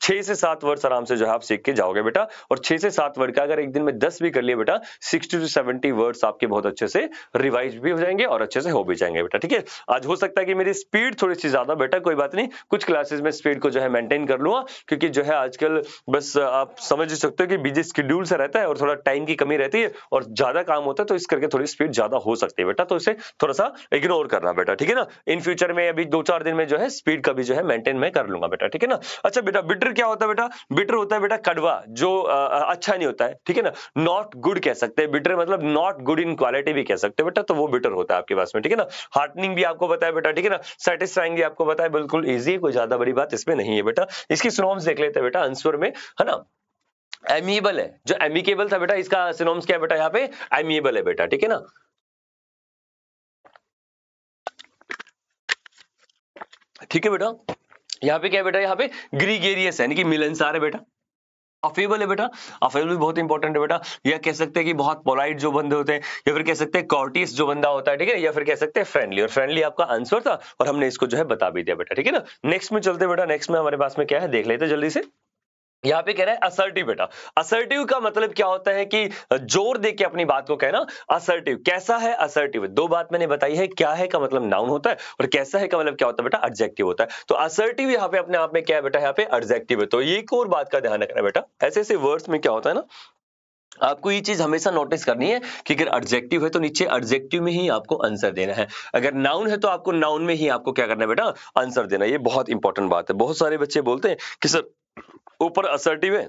S1: छह से सात वर्ड्स आराम से जो है आप सीख के जाओगे बेटा, और छह से सात वर्ड का अगर एक दिन में दस भी कर लिए बेटा, सिक्सटी टू सेवेंटी वर्ड्स आपके बहुत अच्छे से रिवाइज भी हो जाएँगे और अच्छे से हो भी जाएँगे बेटा, ठीक है? आज हो सकता है कि मेरी स्पीड थोड़ी सी ज़्यादा, बेटा, कोई बात नहीं, कुछ क्लासेस में स्पीड को जो है मेंटेन कर लूँगा, क्योंकि जो है आजकल बस आप समझ सकते हो कि बिज़ी स्केड्यूल से रहता है और थोड़ा टाइम की कमी रहती है, और ज़्यादा काम होता है तो इस करके थोड़ी स्पीड ज़्यादा हो सकती है बेटा तो इसे थोड़ा सा इग्नोर करना बेटा ठीक है ना? इन फ्यूचर में अभी दो चार दिन में जो है स्पीड का भी जो है मेंटेन मैं कर लूँगा बेटा ठीक है ना? अच्छा बेटा बिटर क्या होता है बेटा? बिटर होता है बेटा कड़वा जो आ, अच्छा नहीं होता है ठीक है ना? नॉट गुड कह सकते हैं बिटर मतलब नॉट गुड इन क्वालिटी भी कह सकते हैं बेटा तो वो बिटर होता है आपके पास में ठीक है ना? हार्टनिंग भी आपको बताया बेटा ठीक है ना? सेटिस्फाइंग भी आपको बताया बिल्कुल ईजी कोई ज़्यादा बड़ी बात इसमें नहीं है बेटा। इसकी सिनोम्स देख लेते हैं बेटा आंसर में है ना? एमिएबल है जो एमिकेबल था बेटा इसका सिनोम्स क्या है बेटा यहाँ पे? एमिएबल है बेटा ठीक है ना? ठीक है बेटा? यहाँ पे क्या बेटा? यहाँ पे ग्रीगेरियस है मिलनसार है बेटा। अफेबल है बेटा। अफेबल भी बहुत इंपॉर्टेंट है बेटा। या कह सकते हैं कि बहुत पोलाइट जो बंदे होते हैं, या फिर कह सकते हैं कॉर्टिस जो बंदा होता है, ठीक है? या फिर कह सकते हैं फ्रेंडली और फ्रेंडली आपका आंसर था, और हमने इसको जो है बता भी दिया बेटा, ठीक है ना? नेक्स्ट में चलते बेटा। नेक्स्ट में हमारे पास में क्या है? देख लेते जल्दी से। यहाँ पे कह रहा है असर्टिव बेटा। असर्टिव का मतलब क्या होता है कि ज़ोर दे के अपनी बात को कहना असर्टिव कैसा है असर्टिव दो बात मैंने बताई है, क्या है का मतलब नाउन होता है और कैसा है का मतलब क्या होता है बेटा? एडजेक्टिव होता है। तो असर्टिव यहाँ पे अपने आप में क्या है बेटा? यहाँ पे एडजेक्टिव है। तो एक और बात का ध्यान रखना बेटा। ऐसे ऐसे वर्ड्स में क्या होता है ना, आपको ये चीज़ हमेशा नोटिस करनी है कि अगर एडजेक्टिव है तो नीचे एडजेक्टिव में ही आपको आंसर देना है। अगर नाउन है तो आपको नाउन में ही आपको क्या करना है बेटा? आंसर देना। है ये बहुत इंपॉर्टेंट बात है। बहुत सारे बच्चे बोलते हैं कि सर ऊपर असर्टिव है।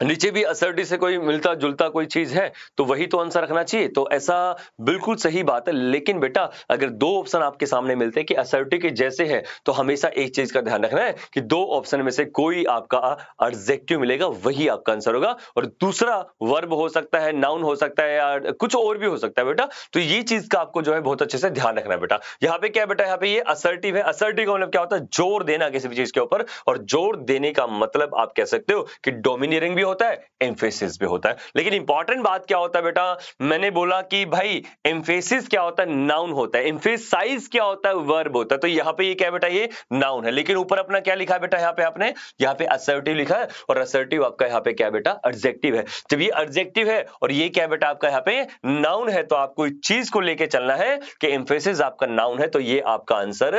S1: नीचे भी असर्टी से कोई मिलता जुलता कोई चीज़ है तो वही तो आंसर रखना चाहिए। तो ऐसा बिल्कुल सही बात है, लेकिन बेटा, अगर दो ऑप्शन आपके सामने मिलते हैं कि असर्टी के जैसे है तो हमेशा एक चीज़ का ध्यान रखना है कि दो ऑप्शन में से कोई आपका एडजेक्टिव मिलेगा, वही आपका आंसर होगा। और दूसरा वर्ब हो सकता है नाउन हो सकता है, या कुछ और भी हो सकता है बेटा तो ये चीज़ का आपको जो है बहुत अच्छे से ध्यान रखना है बेटा। यहाँ पे क्या है बेटा, यहाँ पे ये असर्टिव है। असर्टिव का मतलब क्या होता है? ज़ोर देना किसी भी चीज़ के ऊपर। और ज़ोर देने का मतलब आप कह सकते हो कि डोमिनियरिंग भी होता है एम्फेसिस भी होता है। लेकिन इंपॉर्टेंट बात क्या होता है बेटा? मैंने बोला कि भाई एम्फेसिस क्या होता है? नाउन होता है। एम्फेसाइज क्या होता है? वर्ब होता है। तो यहाँ पे ये क्या बेटा? ये नाउन है। लेकिन ऊपर अपना क्या लिखा बेटा? यहाँ पे आपने, यहाँ पे असर्टिव लिखा है और असर्टिव आपका यहाँ पे क्या बेटा? एडजेक्टिव है। जब ये एडजेक्टिव है और ये क्या बेटा आपका यहाँ पे? नाउन है। तो आपको इस चीज़ को लेके चलना है कि एम्फेसिस आपका नाउन है। तो ये आपका आंसर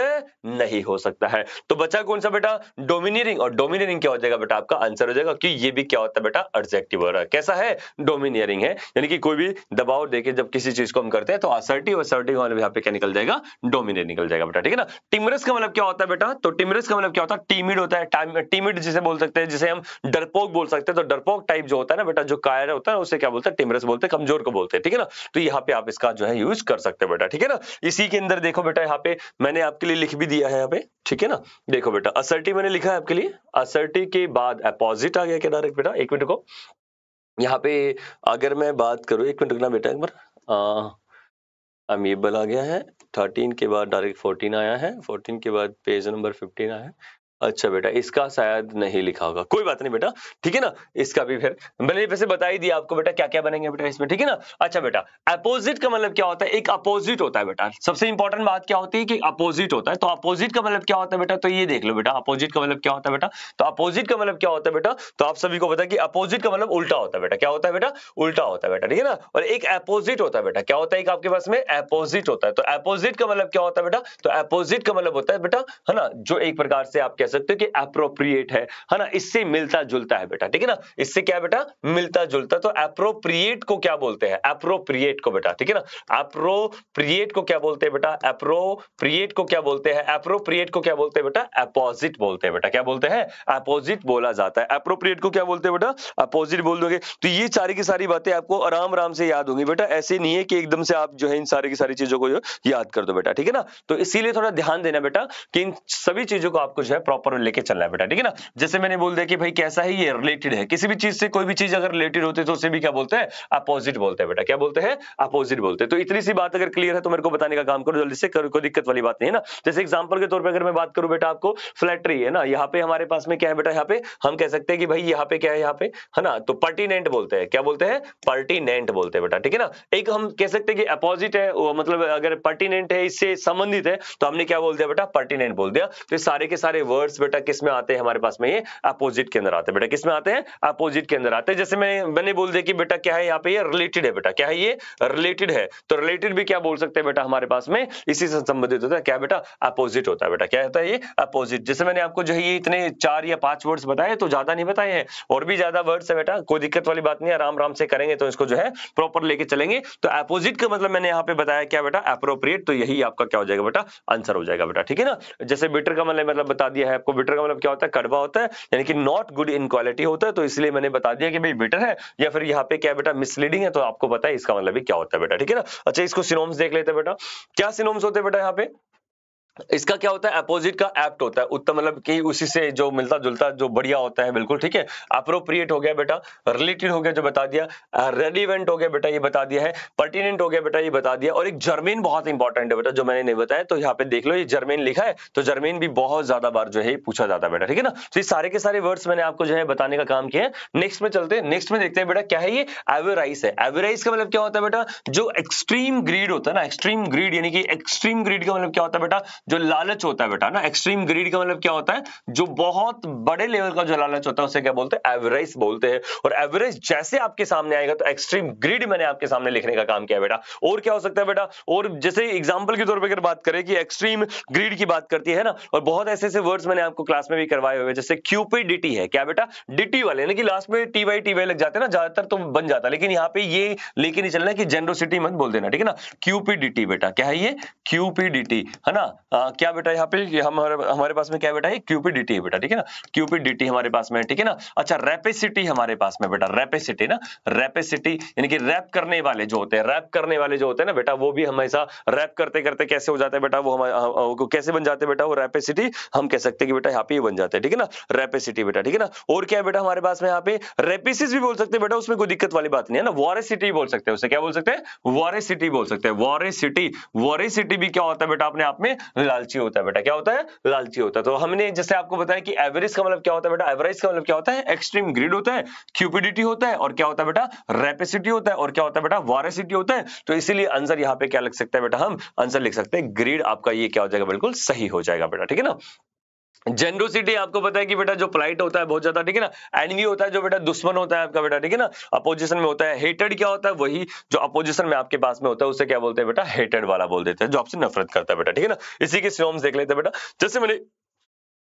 S1: नहीं हो सकता है। तो बचा कौन सा बेटा? डोमिनियरिंग और डोमिनियरिंग क्या हो जाएगा बेटा? आपका आंसर हो जाएगा कि ये भी क्या होता है बेटा एडजेक्टिव हो रहा है। कैसा है? डोमिनियरिंग है। यानी कि कोई भी दबाव देके जब किसी चीज़ को हम करते हैं तो असर्टिव असर्टिव वाले यहाँ पे क्या निकल जाएगा? डोमिनेट निकल जाएगा बेटा, ठीक है ना? टिमरस का मतलब क्या होता है बेटा? तो टिमरस का मतलब क्या होता है? टीमिड होता है। टीमिड जिसे बोल सकते हैं, जिसे हम डरपोक बोल सकते हैं। तो डरपोक टाइप जो होता है ना बेटा, जो कायर होता है, उसे क्या बोलते हैं? टिमरस बोलते हैं, कमज़ोर को बोलते हैं, ठीक है ना? तो यहाँ पे आप इसका जो है यूज़ कर सकते हैं बेटा, ठीक है ना? इसी के अंदर देखो बेटा, यहाँ पे मैंने आपके लिए लिख भी दिया है यहाँ पे, ठीक है ना? देखो बेटा, असर्टी मैंने लिखा है आपके लिए। असर्टी के बाद अपोजिट आ गया क्या डायरेक्ट बेटा? एक मिनट को यहाँ पे अगर मैं बात करूँ, एक मिनट रुकना बेटा एक बार। अमीबल आ गया है। थर्टीन के बाद डायरेक्ट फोर्टीन आया है। फोर्टीन के बाद पेज नंबर फिफ्टीन आया है। अच्छा बेटा इसका शायद नहीं लिखा होगा कोई बात नहीं बेटा ठीक है ना इसका भी फिर मैंने वैसे बता ही दिया आपको बेटा क्या क्या बनेंगे बेटा इसमें ठीक है ना अच्छा बेटा अपोजिट का मतलब क्या होता है एक अपोजिट होता है बेटा सबसे इंपॉर्टेंट बात क्या होती है कि अपोजिट होता है तो अपोजिट का मतलब क्या होता है बेटा तो ये देख लो बेटा अपोजिट का मतलब क्या होता है बेटा तो अपोजिट का मतलब क्या होता है बेटा तो आप सभी को पता है कि अपोजिट का मतलब उल्टा होता है बेटा क्या होता है बेटा उल्टा होता है बेटा ठीक है ना और एक अपोजिट होता है बेटा क्या होता है आपके पास में अपोजिट होता है तो अपोजिट का मतलब क्या होता है बेटा तो अपोजिट का मतलब होता है बेटा है ना जो एक प्रकार से आप कह सकते हो कि अप्रोप्रिएट है। है ना? इससे मिलता जुलता है बेटा, ठीक है ना? इससे क्या बेटा? मिलता जुलता। तो अप्रोप्रिएट को क्या बोलते हैं? अप्रोप्रिएट को बेटा, ठीक है ना? अप्रोप्रिएट को क्या बोलते हैं बेटा? अप्रोप्रिएट को क्या बोलते हैं? अप्रोप्रिएट को क्या बोलते हैं बेटा? अपोजिट बोलते हैं बेटा। क्या बोलते हैं? अपोजिट बोला जाता है। अप्रोप्रिएट को क्या बोलते हैं बेटा? अपोजिट बोल दोगे। तो ये सारी की सारी बातें आपको आराम आराम से याद होंगी बेटा। ऐसे नहीं है कि एकदम से आप जो है इन सारी की सारी चीज़ों को याद कर दो बेटा, ठीक है ना? तो इसीलिए थोड़ा ध्यान देना बेटा कि इन सभी चीज़ों को आपको जो है प्रॉपर लेके चलना है बेटा, ठीक है ना? जैसे मैंने बोल दिया कि भाई कैसा है, ये रिलेटेड है। किसी भी चीज़ से, कोई भी चीज़ अगर रिलेटेड होती तो उसे भी क्या बोलते हैं? अपोजिट बोलते हैं बेटा। क्या बोलते हैं? अपोजिट बोलते हैं। तो इतनी सी बात अगर क्लियर है तो मेरे को बताने का काम करो जल्दी से कोई दिक्कत वाली बात नहीं है ना? जैसे एग्ज़ाम्पल के तौर पर अगर मैं बात करूँ बेटा आपको फ्लैटरी है ना? यहाँ पे हमारे पास में क्या है बेटा यहाँ पे? हम कह सकते हैं कि भाई यहाँ पे क्या है यहाँ पे? है ना? तो पर्टिनेंट बोलते हैं। क्या बोलते हैं? पर्टिनेंट बोलते हैं बेटा, ठीक है ना? एक हम कह सकते हैं कि अपोजिट है मतलब अगर पर्टिनेंट है, इससे संबंधित है तो हमने क्या बोल दिया बेटा? पर्टिनेंट बोल दिया। तो सारे के सारे वर्ड्स बेटा किसमें आते हैं? हमारे पास में ये अपोजिट के अंदर आते हैं। बेटा किसमें आते हैं? अपोजिट के अंदर आते हैं। जैसे मैं, मैंने बोल दिया कि बेटा क्या है यहाँ पे? ये रिलेटेड है बेटा। क्या है ये? रिलेटेड है। तो रिलेटेड भी क्या बोल सकते हैं बेटा हमारे पास में? इसी से संबंधित होता है। क्या बेटा? अपोजिट होता है बेटा। क्या होता है ये? अपोजिट जैसे मैंने आपको जो है ये इतने चार या पाँच वर्ड्स बताए तो ज़्यादा नहीं बताए हैं। और भी ज़्यादा वर्ड्स है बेटा। कोई दिक्कत वाली बात नहीं आराम आराम से करेंगे तो इसको जो है प्रॉपर लेके चलेंगे। तो अपोजिट का मतलब मैंने यहाँ पे बताया क्या बेटा? अप्रोप्रिएट तो यही आपका क्या हो जाएगा बेटा? आंसर हो जाएगा बेटा। ठीक है ना? जैसे बेटर का मतलब मतलब बता दिया है आपको बिटर का मतलब क्या होता है? कड़वा होता है, यानी कि नॉट गुड इन क्वालिटी होता है तो इसलिए मैंने बता दिया कि भाई बिटर है, या फिर यहाँ पे क्या बेटा मिसलीडिंग है तो आपको पता है इसका मतलब क्या होता है बेटा, ठीक है ना? अच्छा इसको सिनोम्स देख लेते हैं बेटा। क्या सिनोम्स होते हैं बेटा यहाँ पे? इसका क्या होता है? अपोजिट का एप्ट होता है। उत्तम मतलब कि उसी से जो मिलता जुलता, जो बढ़िया होता है, बिल्कुल ठीक है? अप्रोप्रिएट हो गया बेटा। रिलेटेड हो गया जो बता दिया। रेलिवेंट हो गया बेटा, ये बता दिया है। पर्टिनेंट हो गया बेटा, ये बता दिया। और एक जर्मेन बहुत इंपॉर्टेंट है बेटा, जो मैंने नहीं बताया। तो यहाँ पे देख लो, ये जर्मेन लिखा है। तो जर्मेन भी बहुत ज़्यादा बार जो है पूछा जाता है बेटा, ठीक है ना? तो ये सारे के सारे वर्ड्स मैंने आपको जो है बताने का काम किया है। नेक्स्ट में चलते हैं। नेक्स्ट में देखते हैं बेटा, क्या है ये? एवराइस है। एवराइस का मतलब क्या होता है बेटा? जो एक्सट्रीम ग्रीड होता है ना एक्सट्रीम ग्रीड यानी कि एक्सट्रीम ग्रीड का मतलब क्या होता है बेटा? जो लालच होता है बेटा ना एक्सट्रीम ग्रीड का मतलब क्या होता है? जो बहुत बड़े लेवल का जो लालच होता है, उसे क्या बोलते हैं? एवरेज बोलते हैं। और एवरेज जैसे आपके सामने आएगा तो एक्सट्रीम ग्रीड मैंने आपके सामने लिखने का काम किया बेटा। और क्या हो सकता है बेटा? और जैसे एग्ज़ाम्पल के तौर पर अगर बात करें कि एक्सट्रीम ग्रीड की बात करती है ना, और बहुत ऐसे ऐसे वर्ड्स मैंने आपको क्लास में भी करवाए हुए जैसे क्यूपिडिटी है क्या बेटा? डिटी वाले, यानी कि लास्ट में टी वाई टी वाई लग जाते हैं ना, ज़्यादातर तो बन जाता है, लेकिन यहाँ पे ये लेके नहीं चलना कि जेनरोसिटी मत बोल देना, ठीक है ना? क्यूपिडिटी बेटा, क्या है ये? क्यूपिडिटी है ना? आ, क्या बेटा यहाँ पे? हमारे हमारे पास में क्या बेटा है? क्यूपिडिटी है बेटा ठीक है ना? क्यूपिडिटी हमारे पास में ठीक है ना? अच्छा रेपेसिटी हमारे पास में बेटा रेपेसिटी ना? रेपेसिटी यानी कि रैप करने वाले जो होते हैं रैप करने वाले जो होते हैं ना बेटा वो भी हमेशा रैप करते करते कैसे हो जाते हैं बेटा? वो हमारे कैसे बन जाते हैं बेटा? वो रेपेसिटी हम कह सकते हैं कि बेटा यहाँ पे बन जाते हैं ठीक है ना? रेपेसिटी बेटा ठीक है ना? और क्या बेटा हमारे पास में यहाँ पे? रेपिसिस भी बोल सकते हैं बेटा उसमें कोई दिक्कत वाली बात नहीं है ना? वॉरेसिटी बोल सकते हैं उसे क्या बोल सकते हैं? वॉरेसिटी बोल सकते हैं। वॉरेसिटी वॉरेसिटी भी क्या होता है बेटा अपने आप में? लालची होता है बेटा। क्या होता है? लालची होता है। तो हमने जैसे आपको बताया कि एवरेज का मतलब क्या होता है बेटा? एवरेज का मतलब क्या होता है? एक्सट्रीम ग्रीड होता है क्यूपिडिटी होता है और क्या होता है बेटा? रेपेसिटी होता है और क्या होता है बेटा? वारेसिटी होता है। तो इसीलिए आंसर यहाँ पे क्या लिख सकते हैं बेटा हम? आंसर लिख सकते हैं ग्रीड आपका ये क्या हो जाएगा? बिल्कुल सही हो जाएगा बेटा, ठीक है ना? जेनरोसिटी आपको पता है कि बेटा जो प्लाइट होता है बहुत ज़्यादा, ठीक है ना? एनवी होता है जो बेटा दुश्मन होता है आपका बेटा, ठीक है ना? अपोजिशन में होता है हेटेड क्या होता है? वही जो अपोजिशन में आपके पास में होता है, उसे क्या बोलते हैं बेटा? हेटेड वाला बोल देते हैं, जो आपसे नफरत करता है बेटा, ठीक है ना? इसी के सिनोम्स देख लेते हैं बेटा। जैसे मैंने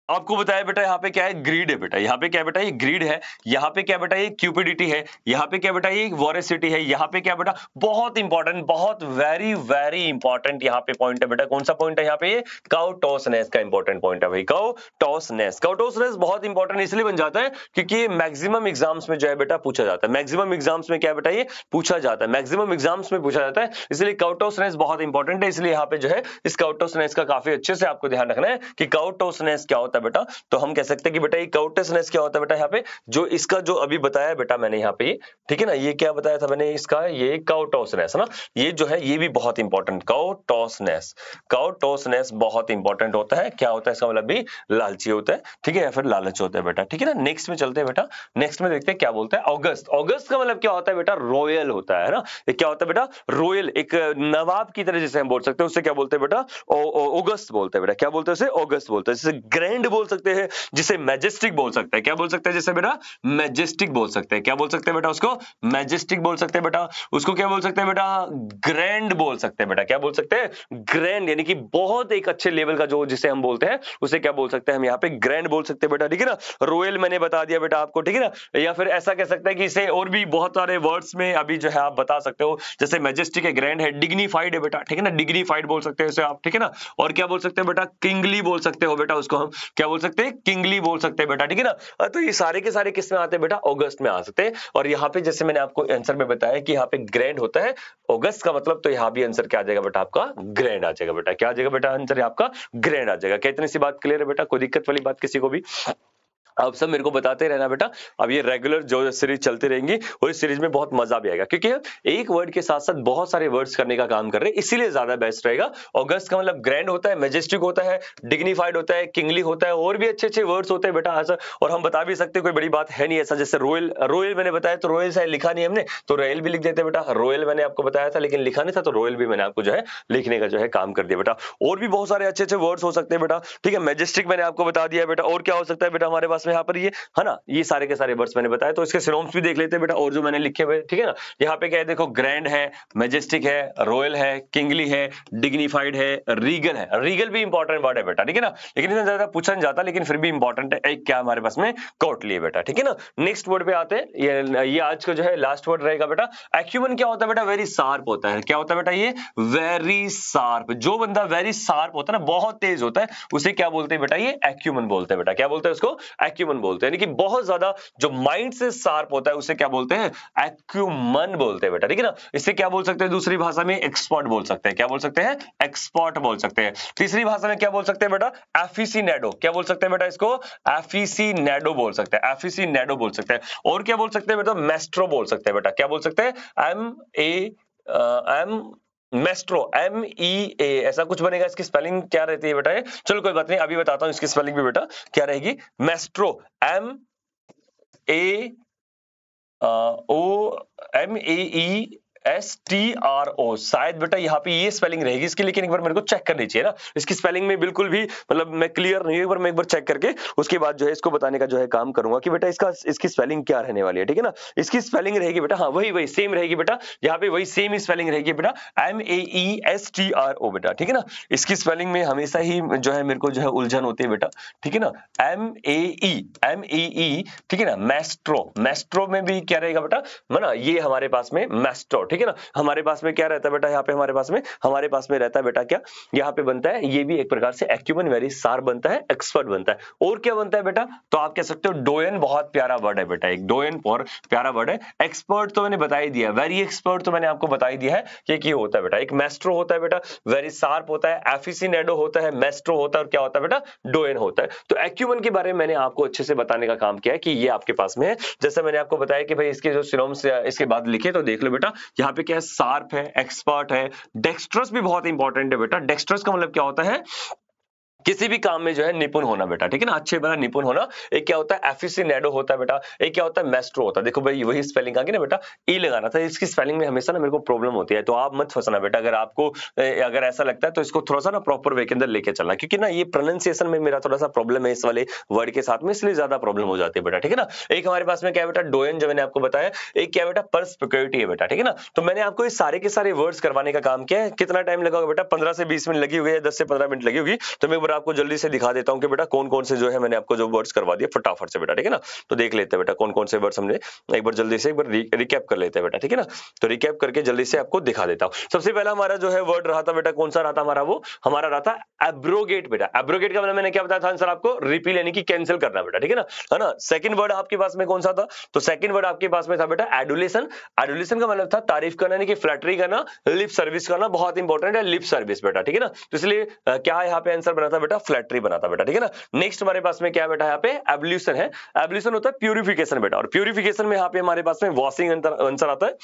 S1: आपको बताया बेटा, यहाँ पे क्या है? ग्रीड है बेटा। यहाँ पे क्या बेटा? ये ग्रीड है। यहाँ पे क्या बेटा? ये क्यूपिडिटी है। यहाँ पे क्या बेटा? ये वॉरेसिटी है। यहाँ पे क्या बेटा? बहुत इंपॉर्टेंट बहुत वेरी वेरी इंपॉर्टेंट यहाँ पे पॉइंट है बेटा। कौन सा पॉइंट है यहाँ पे? काउटोसनेस का इंपॉर्टेंट पॉइंट है भाई। काउटोसनेस काउटोसनेस बहुत इंपॉर्टेंट इसलिए बन जाता है क्योंकि मैक्सिमम एग्ज़ाम्स में जो है बेटा पूछा जाता है। मैक्सिमम एग्ज़ाम्स में क्या बेटा? ये पूछा जाता है। मैक्सिमम एग्ज़ाम्स में पूछा जाता है। इसलिए काउटोसनेस बहुत इंपॉर्टेंट है। इसलिए यहाँ पे जो है इस काउटोसनेस का काफ़ी अच्छे से आपको ध्यान रखना है कि काउटोसनेस क्या होता है? बेटा? तो हम कह सकते हैं कि बेटा, ये काउटेसनेस क्या होता है बेटा यहाँ पे? जो इसका जो अभी बताया बेटा मैंने यहाँ पे, ठीक है ना? ये क्या बताया था मैंने इसका? ये काउटोसनेस है ना? ये जो है, ये भी बहुत इंपॉर्टेंट काउटोसनेस काउटोसनेस बहुत इंपॉर्टेंट होता है। क्या होता है इसका मतलब भी? लालची होता है, ठीक है? या फिर लालच होता है बेटा, ठीक है ना? नेक्स्ट में चलते हैं बेटा। नेक्स्ट में देखते हैं क्या बोलता है ऑगस्ट ऑगस्ट का मतलब क्या होता है बेटा? रॉयल होता है ना? क्या होता है बेटा? रॉयल एक नवाब की तरह जैसे हम बोल सकते हैं, उससे क्या बोलते हैं बेटा? ऑगस्ट बोलते हैं बेटा। क्या बोलते हैं उसे? ऑगस्ट बोलते हैं। जैसे ग्रैंड बोल सकते हैं जिसे मैजेस्टिक बोल सकते हैं क्या बोल सकते हैं जैसे बेटा मैजेस्टिक बोल सकते हैं क्या बोल सकते हैं बेटा उसको मैजेस्टिक बोल सकते हैं बेटा उसको क्या बोल सकते हैं बेटा ग्रैंड बोल सकते हैं बेटा क्या बोल सकते हैं ग्रैंड यानी कि बहुत एक अच्छे लेवल का जो जिसे हम बोलते हैं उसे क्या बोल सकते हैं हम यहाँ पे ग्रैंड बोल सकते हैं बेटा ठीक है ना रॉयल मैंने बता दिया बेटा आपको ठीक है ना या फिर ऐसा कह सकते हैं कि इसे और भी बहुत सारे वर्ड्स में अभी जो है आप बता सकते हो जैसे मैजेस्टिक है ग्रैंड है डिग्निफाइड है बेटा ठीक है ना डिग्निफाइड बोल सकते हैं उसे आप ठीक है ना और क्या बोल सकते हैं बेटा किंगली बोल सकते हो बेटा उसको हम क्या बोल सकते हैं? किंगली बोल सकते हैं बेटा, ठीक है ना? तो ये सारे के सारे किसमें आते हैं बेटा? अगस्त में आ सकते हैं। और यहाँ पे जैसे मैंने आपको आंसर में बताया कि यहाँ पे ग्रैंड होता है, अगस्त का मतलब तो यहाँ भी आंसर क्या आ जाएगा बेटा आपका? ग्रैंड आ जाएगा बेटा। क्या आ जाएगा बेटा आंसर आपका ग्रैंड आ जाएगा। क्या इतनी सी बात क्लियर है बेटा? कोई दिक्कत वाली बात किसी को भी? आप सब मेरे को बताते रहना बेटा। अब ये रेगुलर जो सीरीज़ चलती रहेंगी और इस सीरीज़ में बहुत मज़ा भी आएगा। क्योंकि एक वर्ड के साथ साथ बहुत सारे वर्ड्स करने का काम कर रहे हैं, इसीलिए ज़्यादा बेस्ट रहेगा। ऑगस्ट का मतलब ग्रैंड होता है मेजेस्टिक होता है डिग्निफाइड होता है किंगली होता है, और भी अच्छे अच्छे वर्ड्स होते हैं बेटा, ऐसा। और हम बता भी सकते, कोई बड़ी बात है नहीं ऐसा। जैसे रोयल रॉयल मैंने बताया तो रोयल शायद लिखा नहीं हमने तो रोयल भी लिख देते बेटा। रॉयल मैंने आपको बताया था, लेकिन लिखा नहीं था तो रॉयल भी मैंने आपको जो है, लिखने का जो है काम कर दिया बेटा। और भी बहुत सारे अच्छे अच्छे वर्ड्स हो सकते हैं बेटा। ठीक है मेजेस्टिक मैंने आपको बता दिया बेटा। और क्या हो सकता है बेटा हमारे पास? में यहाँ पर ये, है ना? ये सारे के सारे वर्ड्स मैंने बताया तो इसके सिनोम्स भी देख लेते हैं बेटा, और जो मैंने लिखे हुए, ठीक है ना? यहाँ पे क्या है, देखो ग्रैंड है मेजेस्टिक है रॉयल है किंगली है डिग्निफाइड है रीगल है। रीगल भी इंपॉर्टेंट वर्ड है बेटा, ठीक है ना? लेकिन इतना ज़्यादा पूछा नहीं जाता, लेकिन फिर भी इंपॉर्टेंट है, एक क्या हमारे पास में कोर्टली है बेटा, ठीक है ना? नेक्स्ट वर्ड पे आते हैं, ये आज का जो है लास्ट वर्ड रहेगा बेटा। एक्यूमन क्या होता है बेटा? वेरी शार्प होता है। क्या होता है बेटा ये? वेरी शार्प जो बंदा वेरी शार्प होता है ना, बहुत तेज होता है, उसे क्या बोलते हैं बेटा ये? एक्यूमन बोलते हैं बेटा। क्या बोलते हैं उसको? एक्यूमन बोलते हैं यानी कि बहुत ज़्यादा जो माइंड से शार्प होता है उसे क्या बोलते हैं एक्यूमन बोलते हैं बेटा ठीक है ना इसे क्या बोल सकते हैं दूसरी भाषा में एक्सपर्ट बोल सकते हैं क्या बोल सकते हैं एक्सपर्ट बोल सकते हैं तीसरी भाषा में क्या बोल सकते हैं बेटा एफिसी नेडो क्या बोल सकते हैं बेटा इसको एफिसी नेडो बोल सकते हैं एफिसी नेडो बोल सकते हैं और क्या बोल सकते हैं बेटा मेस्ट्रो बोल सकते हैं बेटा क्या बोल सकते हैं M A M maestro M E A ऐसा कुछ बनेगा? इसकी स्पेलिंग क्या रहती है बेटा? चलो कोई बात नहीं, अभी बताता हूँ इसकी स्पेलिंग भी बेटा। क्या रहेगी? Maestro M A O M A E S T R O शायद बेटा यहाँ पे ये स्पेलिंग रहेगी इसकी, लेकिन एक बार मेरे को चेक करनी चाहिए ना। इसकी स्पेलिंग में बिल्कुल भी मतलब मैं क्लियर नहीं एक बार मैं एक बार चेक करके उसके बाद जो है इसको बताने का जो है काम करूँगा कि बेटा इसका, इसकी स्पेलिंग क्या रहने वाली है, ठीक है ना? इसकी स्पेलिंग रहेगी बेटा हाँ वही वही सेम रहेगी बेटा। यहाँ पे वही सेम स्पेलिंग रहेगी बेटा M A E S T R O बेटा, ठीक है ना? इसकी स्पेलिंग में हमेशा ही जो है मेरे को जो है उलझन होती है बेटा, ठीक है ना? M A E M A ई ठीक है ना? मेस्ट्रो मेस्ट्रो में भी क्या रहेगा बेटा? मना ये हमारे पास में मेस्ट्रो ठीक है ना? हमारे पास में क्या रहता है बेटा? यहाँ पे हमारे पास में, हमारे पास में रहता है बेटा क्या? यहाँ पे बनता है, ये भी एक प्रकार से एक्यूमन वेरी सार बनता है, एक्सपर्ट बनता है। और क्या बनता है बेटा? तो आप कह सकते हो, डोयन बहुत प्यारा वर्ड है बेटा, एक डोयन और प्यारा वर्ड है। एक्सपर्ट तो मैंने बता ही दिया, वेरी एक्सपर्ट तो मैंने आपको बता ही दिया है कि क्या होता है बेटा। एक मेस्ट्रो होता है बेटा, वेरी शार्प होता है, एफिसिनेडो होता है, मेस्ट्रो होता है और क्या होता है बेटा? डोयन होता है। तो एक्यूमन के बारे में मैंने आपको अच्छे से बताने का काम किया है कि ये आपके पास में है। जैसे मैंने आपको बताया कि भाई इसके जो सिनोम्स इसके बाद लिखे तो देख लो बेटा यहाँ पे क्या है? सार्प है एक्सपर्ट है। डेक्स्ट्रस भी बहुत इंपॉर्टेंट है बेटा। डेक्स्ट्रस का मतलब क्या होता है? किसी भी काम में जो है निपुण होना बेटा, ठीक है ना? अच्छे बना निपुण होना। एक क्या होता है? एफिसी नेडो होता है बेटा। एक क्या होता है? मेस्ट्रो होता है। देखो भाई, वही स्पेलिंग आ गई ना बेटा ई लगाना था। इसकी स्पेलिंग में हमेशा ना मेरे को प्रॉब्लम होती है। तो आप मत फंसना बेटा। अगर आपको अगर ऐसा लगता है तो इसको थोड़ा सा ना प्रॉपर वे के अंदर लेके चलना। क्योंकि ना ये प्रोनाउंसिएशन में मेरा थोड़ा सा प्रॉब्लम है इस वाले वर्ड के साथ में, इसलिए ज़्यादा प्रॉब्लम हो जाती है बेटा, ठीक है ना? एक हमारे पास में क्या बेटा? डोयन जो मैंने आपको बताया, एक क्या बेटा? परस्पिक्योरिटी है बेटा, ठीक है ना? तो मैंने आपको ये सारे के सारे वर्ड्स करवाने का काम किया है। कितना टाइम लगा बेटा? पंद्रह से बीस मिनट लगी हुई है, दस से पंद्रह मिनट लगी होगी। तो मैं आपको जल्दी से दिखा देता हूँ कि बेटा कौन कौन से जो है मैंने आपको जो वर्ड्स करवा दिए, फटाफट से बेटा, ठीक है ना? तो देख लेते हैं बेटा कौन कौन से वर्ड्स हमने एक बार जल्दी से एक बार रिकैप कर लेते हैं बेटा, ठीक है ना? तो रिकैप करके जल्दी से आपको दिखा देता हूँ। सबसे पहला हमारा जो है वर्ड रहा था बेटा, कौन सा रहा था हमारा वो? हमारा रहा था एब्रोगेट बेटा। एब्रोगेट का मतलब मैंने क्या बताया था आंसर आपको? रिपील यानी कि कैंसिल करना बेटा, ठीक है ना? है ना? सेकंड वर्ड आपके पास में कौन सा था? तो सेकंड वर्ड आपके पास में था बेटा एडुलेशन एडुलेशन का मतलब था तारीफ़ करना, यानी कि फ्लैटरी करना लिप सर्विस करना, बहुत इंपॉर्टेंट है लिप सर्विस बेटा, ठीक है ना? तो इसलिए क्या यहाँ पे आंसर बना था बेटा फ्लैटरी बनाता बेटा, ठीक है ना? नेक्स्ट हमारे पास में क्या बेटा यहाँ पे? एब्ल्यूशन है। एब्ल्यूशन होता है प्यूरिफिकेशन बेटा, और प्यूरिफिकेशन में यहाँ पे हमारे पास में वॉशिंग आंसर आता है।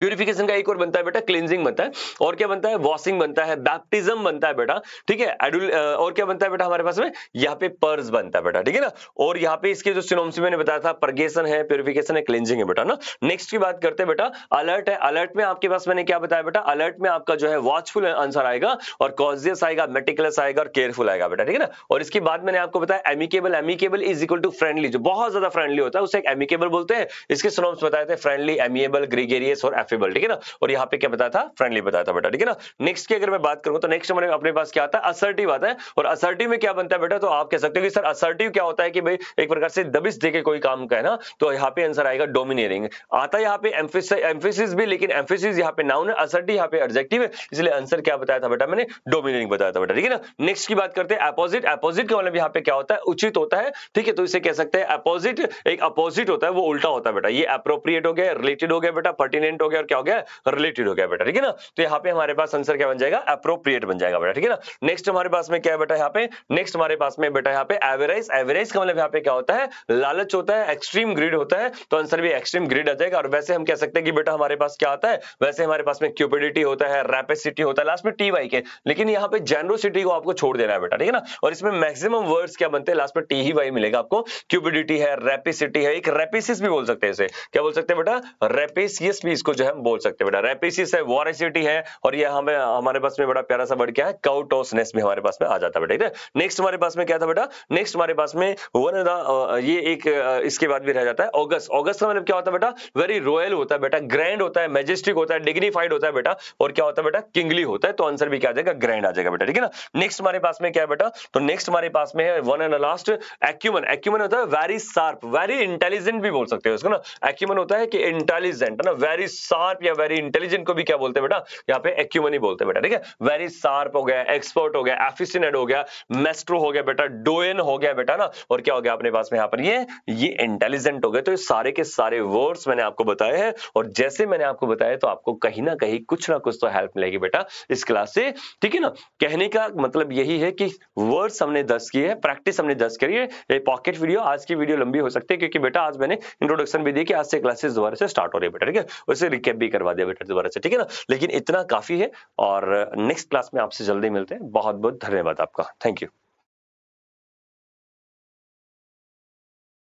S1: प्यूरिफिकेशन का एक और बनता है बेटा क्लिनजिंग बनता है। और क्या बनता है? वॉशिंग बनता है बैप्टिज्म बनता है बेटा। ठीक है? एडुल और क्या बनता है बेटा हमारे पास में? यहाँ पे पर्स बनता है बेटा, ठीक है ना? और यहाँ पे इसके जो सिनोमसी मैंने बताया था परगेशन है प्यूरिफिकेशन है क्लिनजिंग है बेटा, ना? नेक्स्ट की बात करते हैं बेटा अलर्ट है। अलर्ट में आपके पास मैंने क्या बताया बेटा? अलर्ट में आपका जो है वॉचफुल आंसर आएगा और कॉजियस आएगा मेटिकुलस आएगा और केयरफुल आएगा बेटा, ठीक है ना? और इसके बाद मैंने आपको बताया amicable amicable is equal to friendly जो बहुत ज़्यादा फ्रेंडली होता है, उसे एमिकेबल बोलते हैं। इसके सिनोम्स बताए थे फ्रेंडली एमिएबल ग्रीगेरियस और एफेबल ठीक है ना? और यहाँ पे क्या बताया था? फ्रेंडली बताया था बेटा, ठीक है ना? नेक्स्ट की अगर मैं बात करूँ तो नेक्स्ट हमारे अपने पास क्या आता है? असर्टिव आता है। और असर्टिव में क्या बनता है बेटा? तो आप कह सकते हो कि सर असर्टिव क्या होता है कि भाई एक प्रकार से दबिश देके कोई काम का है ना तो यहाँ पे आंसर आएगा डोमिनेरिंग आता यहाँ पे एम्फेसिस भी, लेकिन एम्फेसिस यहाँ पे नाउन है असर्टिव यहाँ पे एडजेक्टिव है। इसलिए आंसर क्या बताया था बेटा मैंने? डोमिनेरिंग बताया था बेटा, ठीक है ना? नेक्स्ट की बात करते हैं अपोजिट अपोजिट का मतलब यहाँ पे क्या होता है? उचित होता है, ठीक है? तो इसे कह सकते हैं अपोजिट एक अपोजिट होता है, वो उल्टा होता है बेटा। ये अप्रोप्रिएट हो गया रिलेटेड हो गया बेटा पर्टिनेंट हो गया और क्या हो गया? रिलेटेड हो गया बेटा, ठीक है ना? तो यहाँ पे हमारे पास आंसर क्या बन जाएगा? अप्रोप्रिएट बन जाएगा बेटा, ठीक है ना? नेक्स्ट हमारे पास में क्या बेटा यहाँ पे? नेक्स्ट हमारे पास में बेटा यहाँ पे एवरेज एवरेज का मतलब यहाँ पे क्या होता है? लालच होता है एक्सट्रीम ग्रिड होता है तो आंसर भी एक्सट्रीम ग्रिड आ जाएगा। और वैसे हम कह सकते हैं कि बेटा हमारे पास क्या आता है? वैसे हमारे पास में क्यूपिडिटी होता है रैपेसिटी होता है लास्ट में टी वाई के। लेकिन यहाँ पे जेनरोसिटी को आपको छोड़ देना है बेटा, ठीक है ना? और इसमें मैक्सिमम वर्ड्स क्या बनते हैं? लास्ट में टी ही वाई मिलेगा आपको। क्यूपिडिटी है रेपिसिटी है, एक रेपिसिस भी बोल सकते हैं इसे। क्या बोल सकते हैं बेटा? रेपेसियस भी इसको जो बोल सकते हैं, बेटा। रेपिसिस है वॉरेसिटी है, और ये हमें, हमारे पास में बड़ा प्यारा सा वर्ड क्या है? काउटोसनेस भी हमारे पास में आ जाता है, बेटा, ठीक है? नेक्स्ट हमारे पास में क्या था, बेटा? नेक्स्ट हमारे पास में वन ये एक इसके बाद भी रह जाता है ऑगस्ट ऑगस्ट का मतलब क्या होता है, बेटा? वेरी रॉयल होता है, बेटा। ग्रैंड होता है मैजेस्टिक होता है डिग्निफाइड होता है, बेटा। और क्या होता है, बेटा? किंगली होता है तो आंसर भी क्या आ जाएगा? ग्रैंड आ जाएगा, बेटा, ठीक है ना? नेक्स्ट हमारे पास में क्या है, बेटा? तो नेक्स्ट हमारे पास में है one and last acumen acumen होता है वेरी शार्प वेरी इंटेलिजेंट भी बोल सकते हैं उसको ना। एक्यूमन होता है कि इंटेलिजेंट है ना? वेरी शार्प या वेरी इंटेलिजेंट को भी क्या बोलते हैं बेटा? यहाँ पे एक्यूमन बोलते हैं बेटा, ठीक है? वेरी शार्प हो गया एक्सपर्ट हो गया एफिशिएंट हो गया मेस्ट्रो हो गया बेटा डोएन हो गया बेटा ना? और क्या हो गया अपने पास में यहाँ पर? ये ये इंटेलिजेंट हो गए। तो ये सारे के सारे वर्ड्स मैंने आपको बताए हैं, और जैसे मैंने आपको बताया तो आपको कहीं ना कहीं कुछ ना कुछ तो हेल्प मिलेगी बेटा इस क्लास से, ठीक है ना? कहने का मतलब यही है कि वर्ड्स हमने दस किए हैं प्रैक्टिस हमने दस करी है। ये पॉकेट वीडियो आज की वीडियो लंबी हो सकती है, क्योंकि बेटा आज मैंने इंट्रोडक्शन भी दी कि आज से क्लासेस दोबारा से स्टार्ट हो रही है बेटा, ठीक है? वैसे रिकेप भी करवा दिया बेटा दोबारा से, ठीक है ना? लेकिन इतना काफ़ी है और नेक्स्ट क्लास में आपसे जल्दी मिलते हैं। बहुत बहुत धन्यवाद आपका। Thank you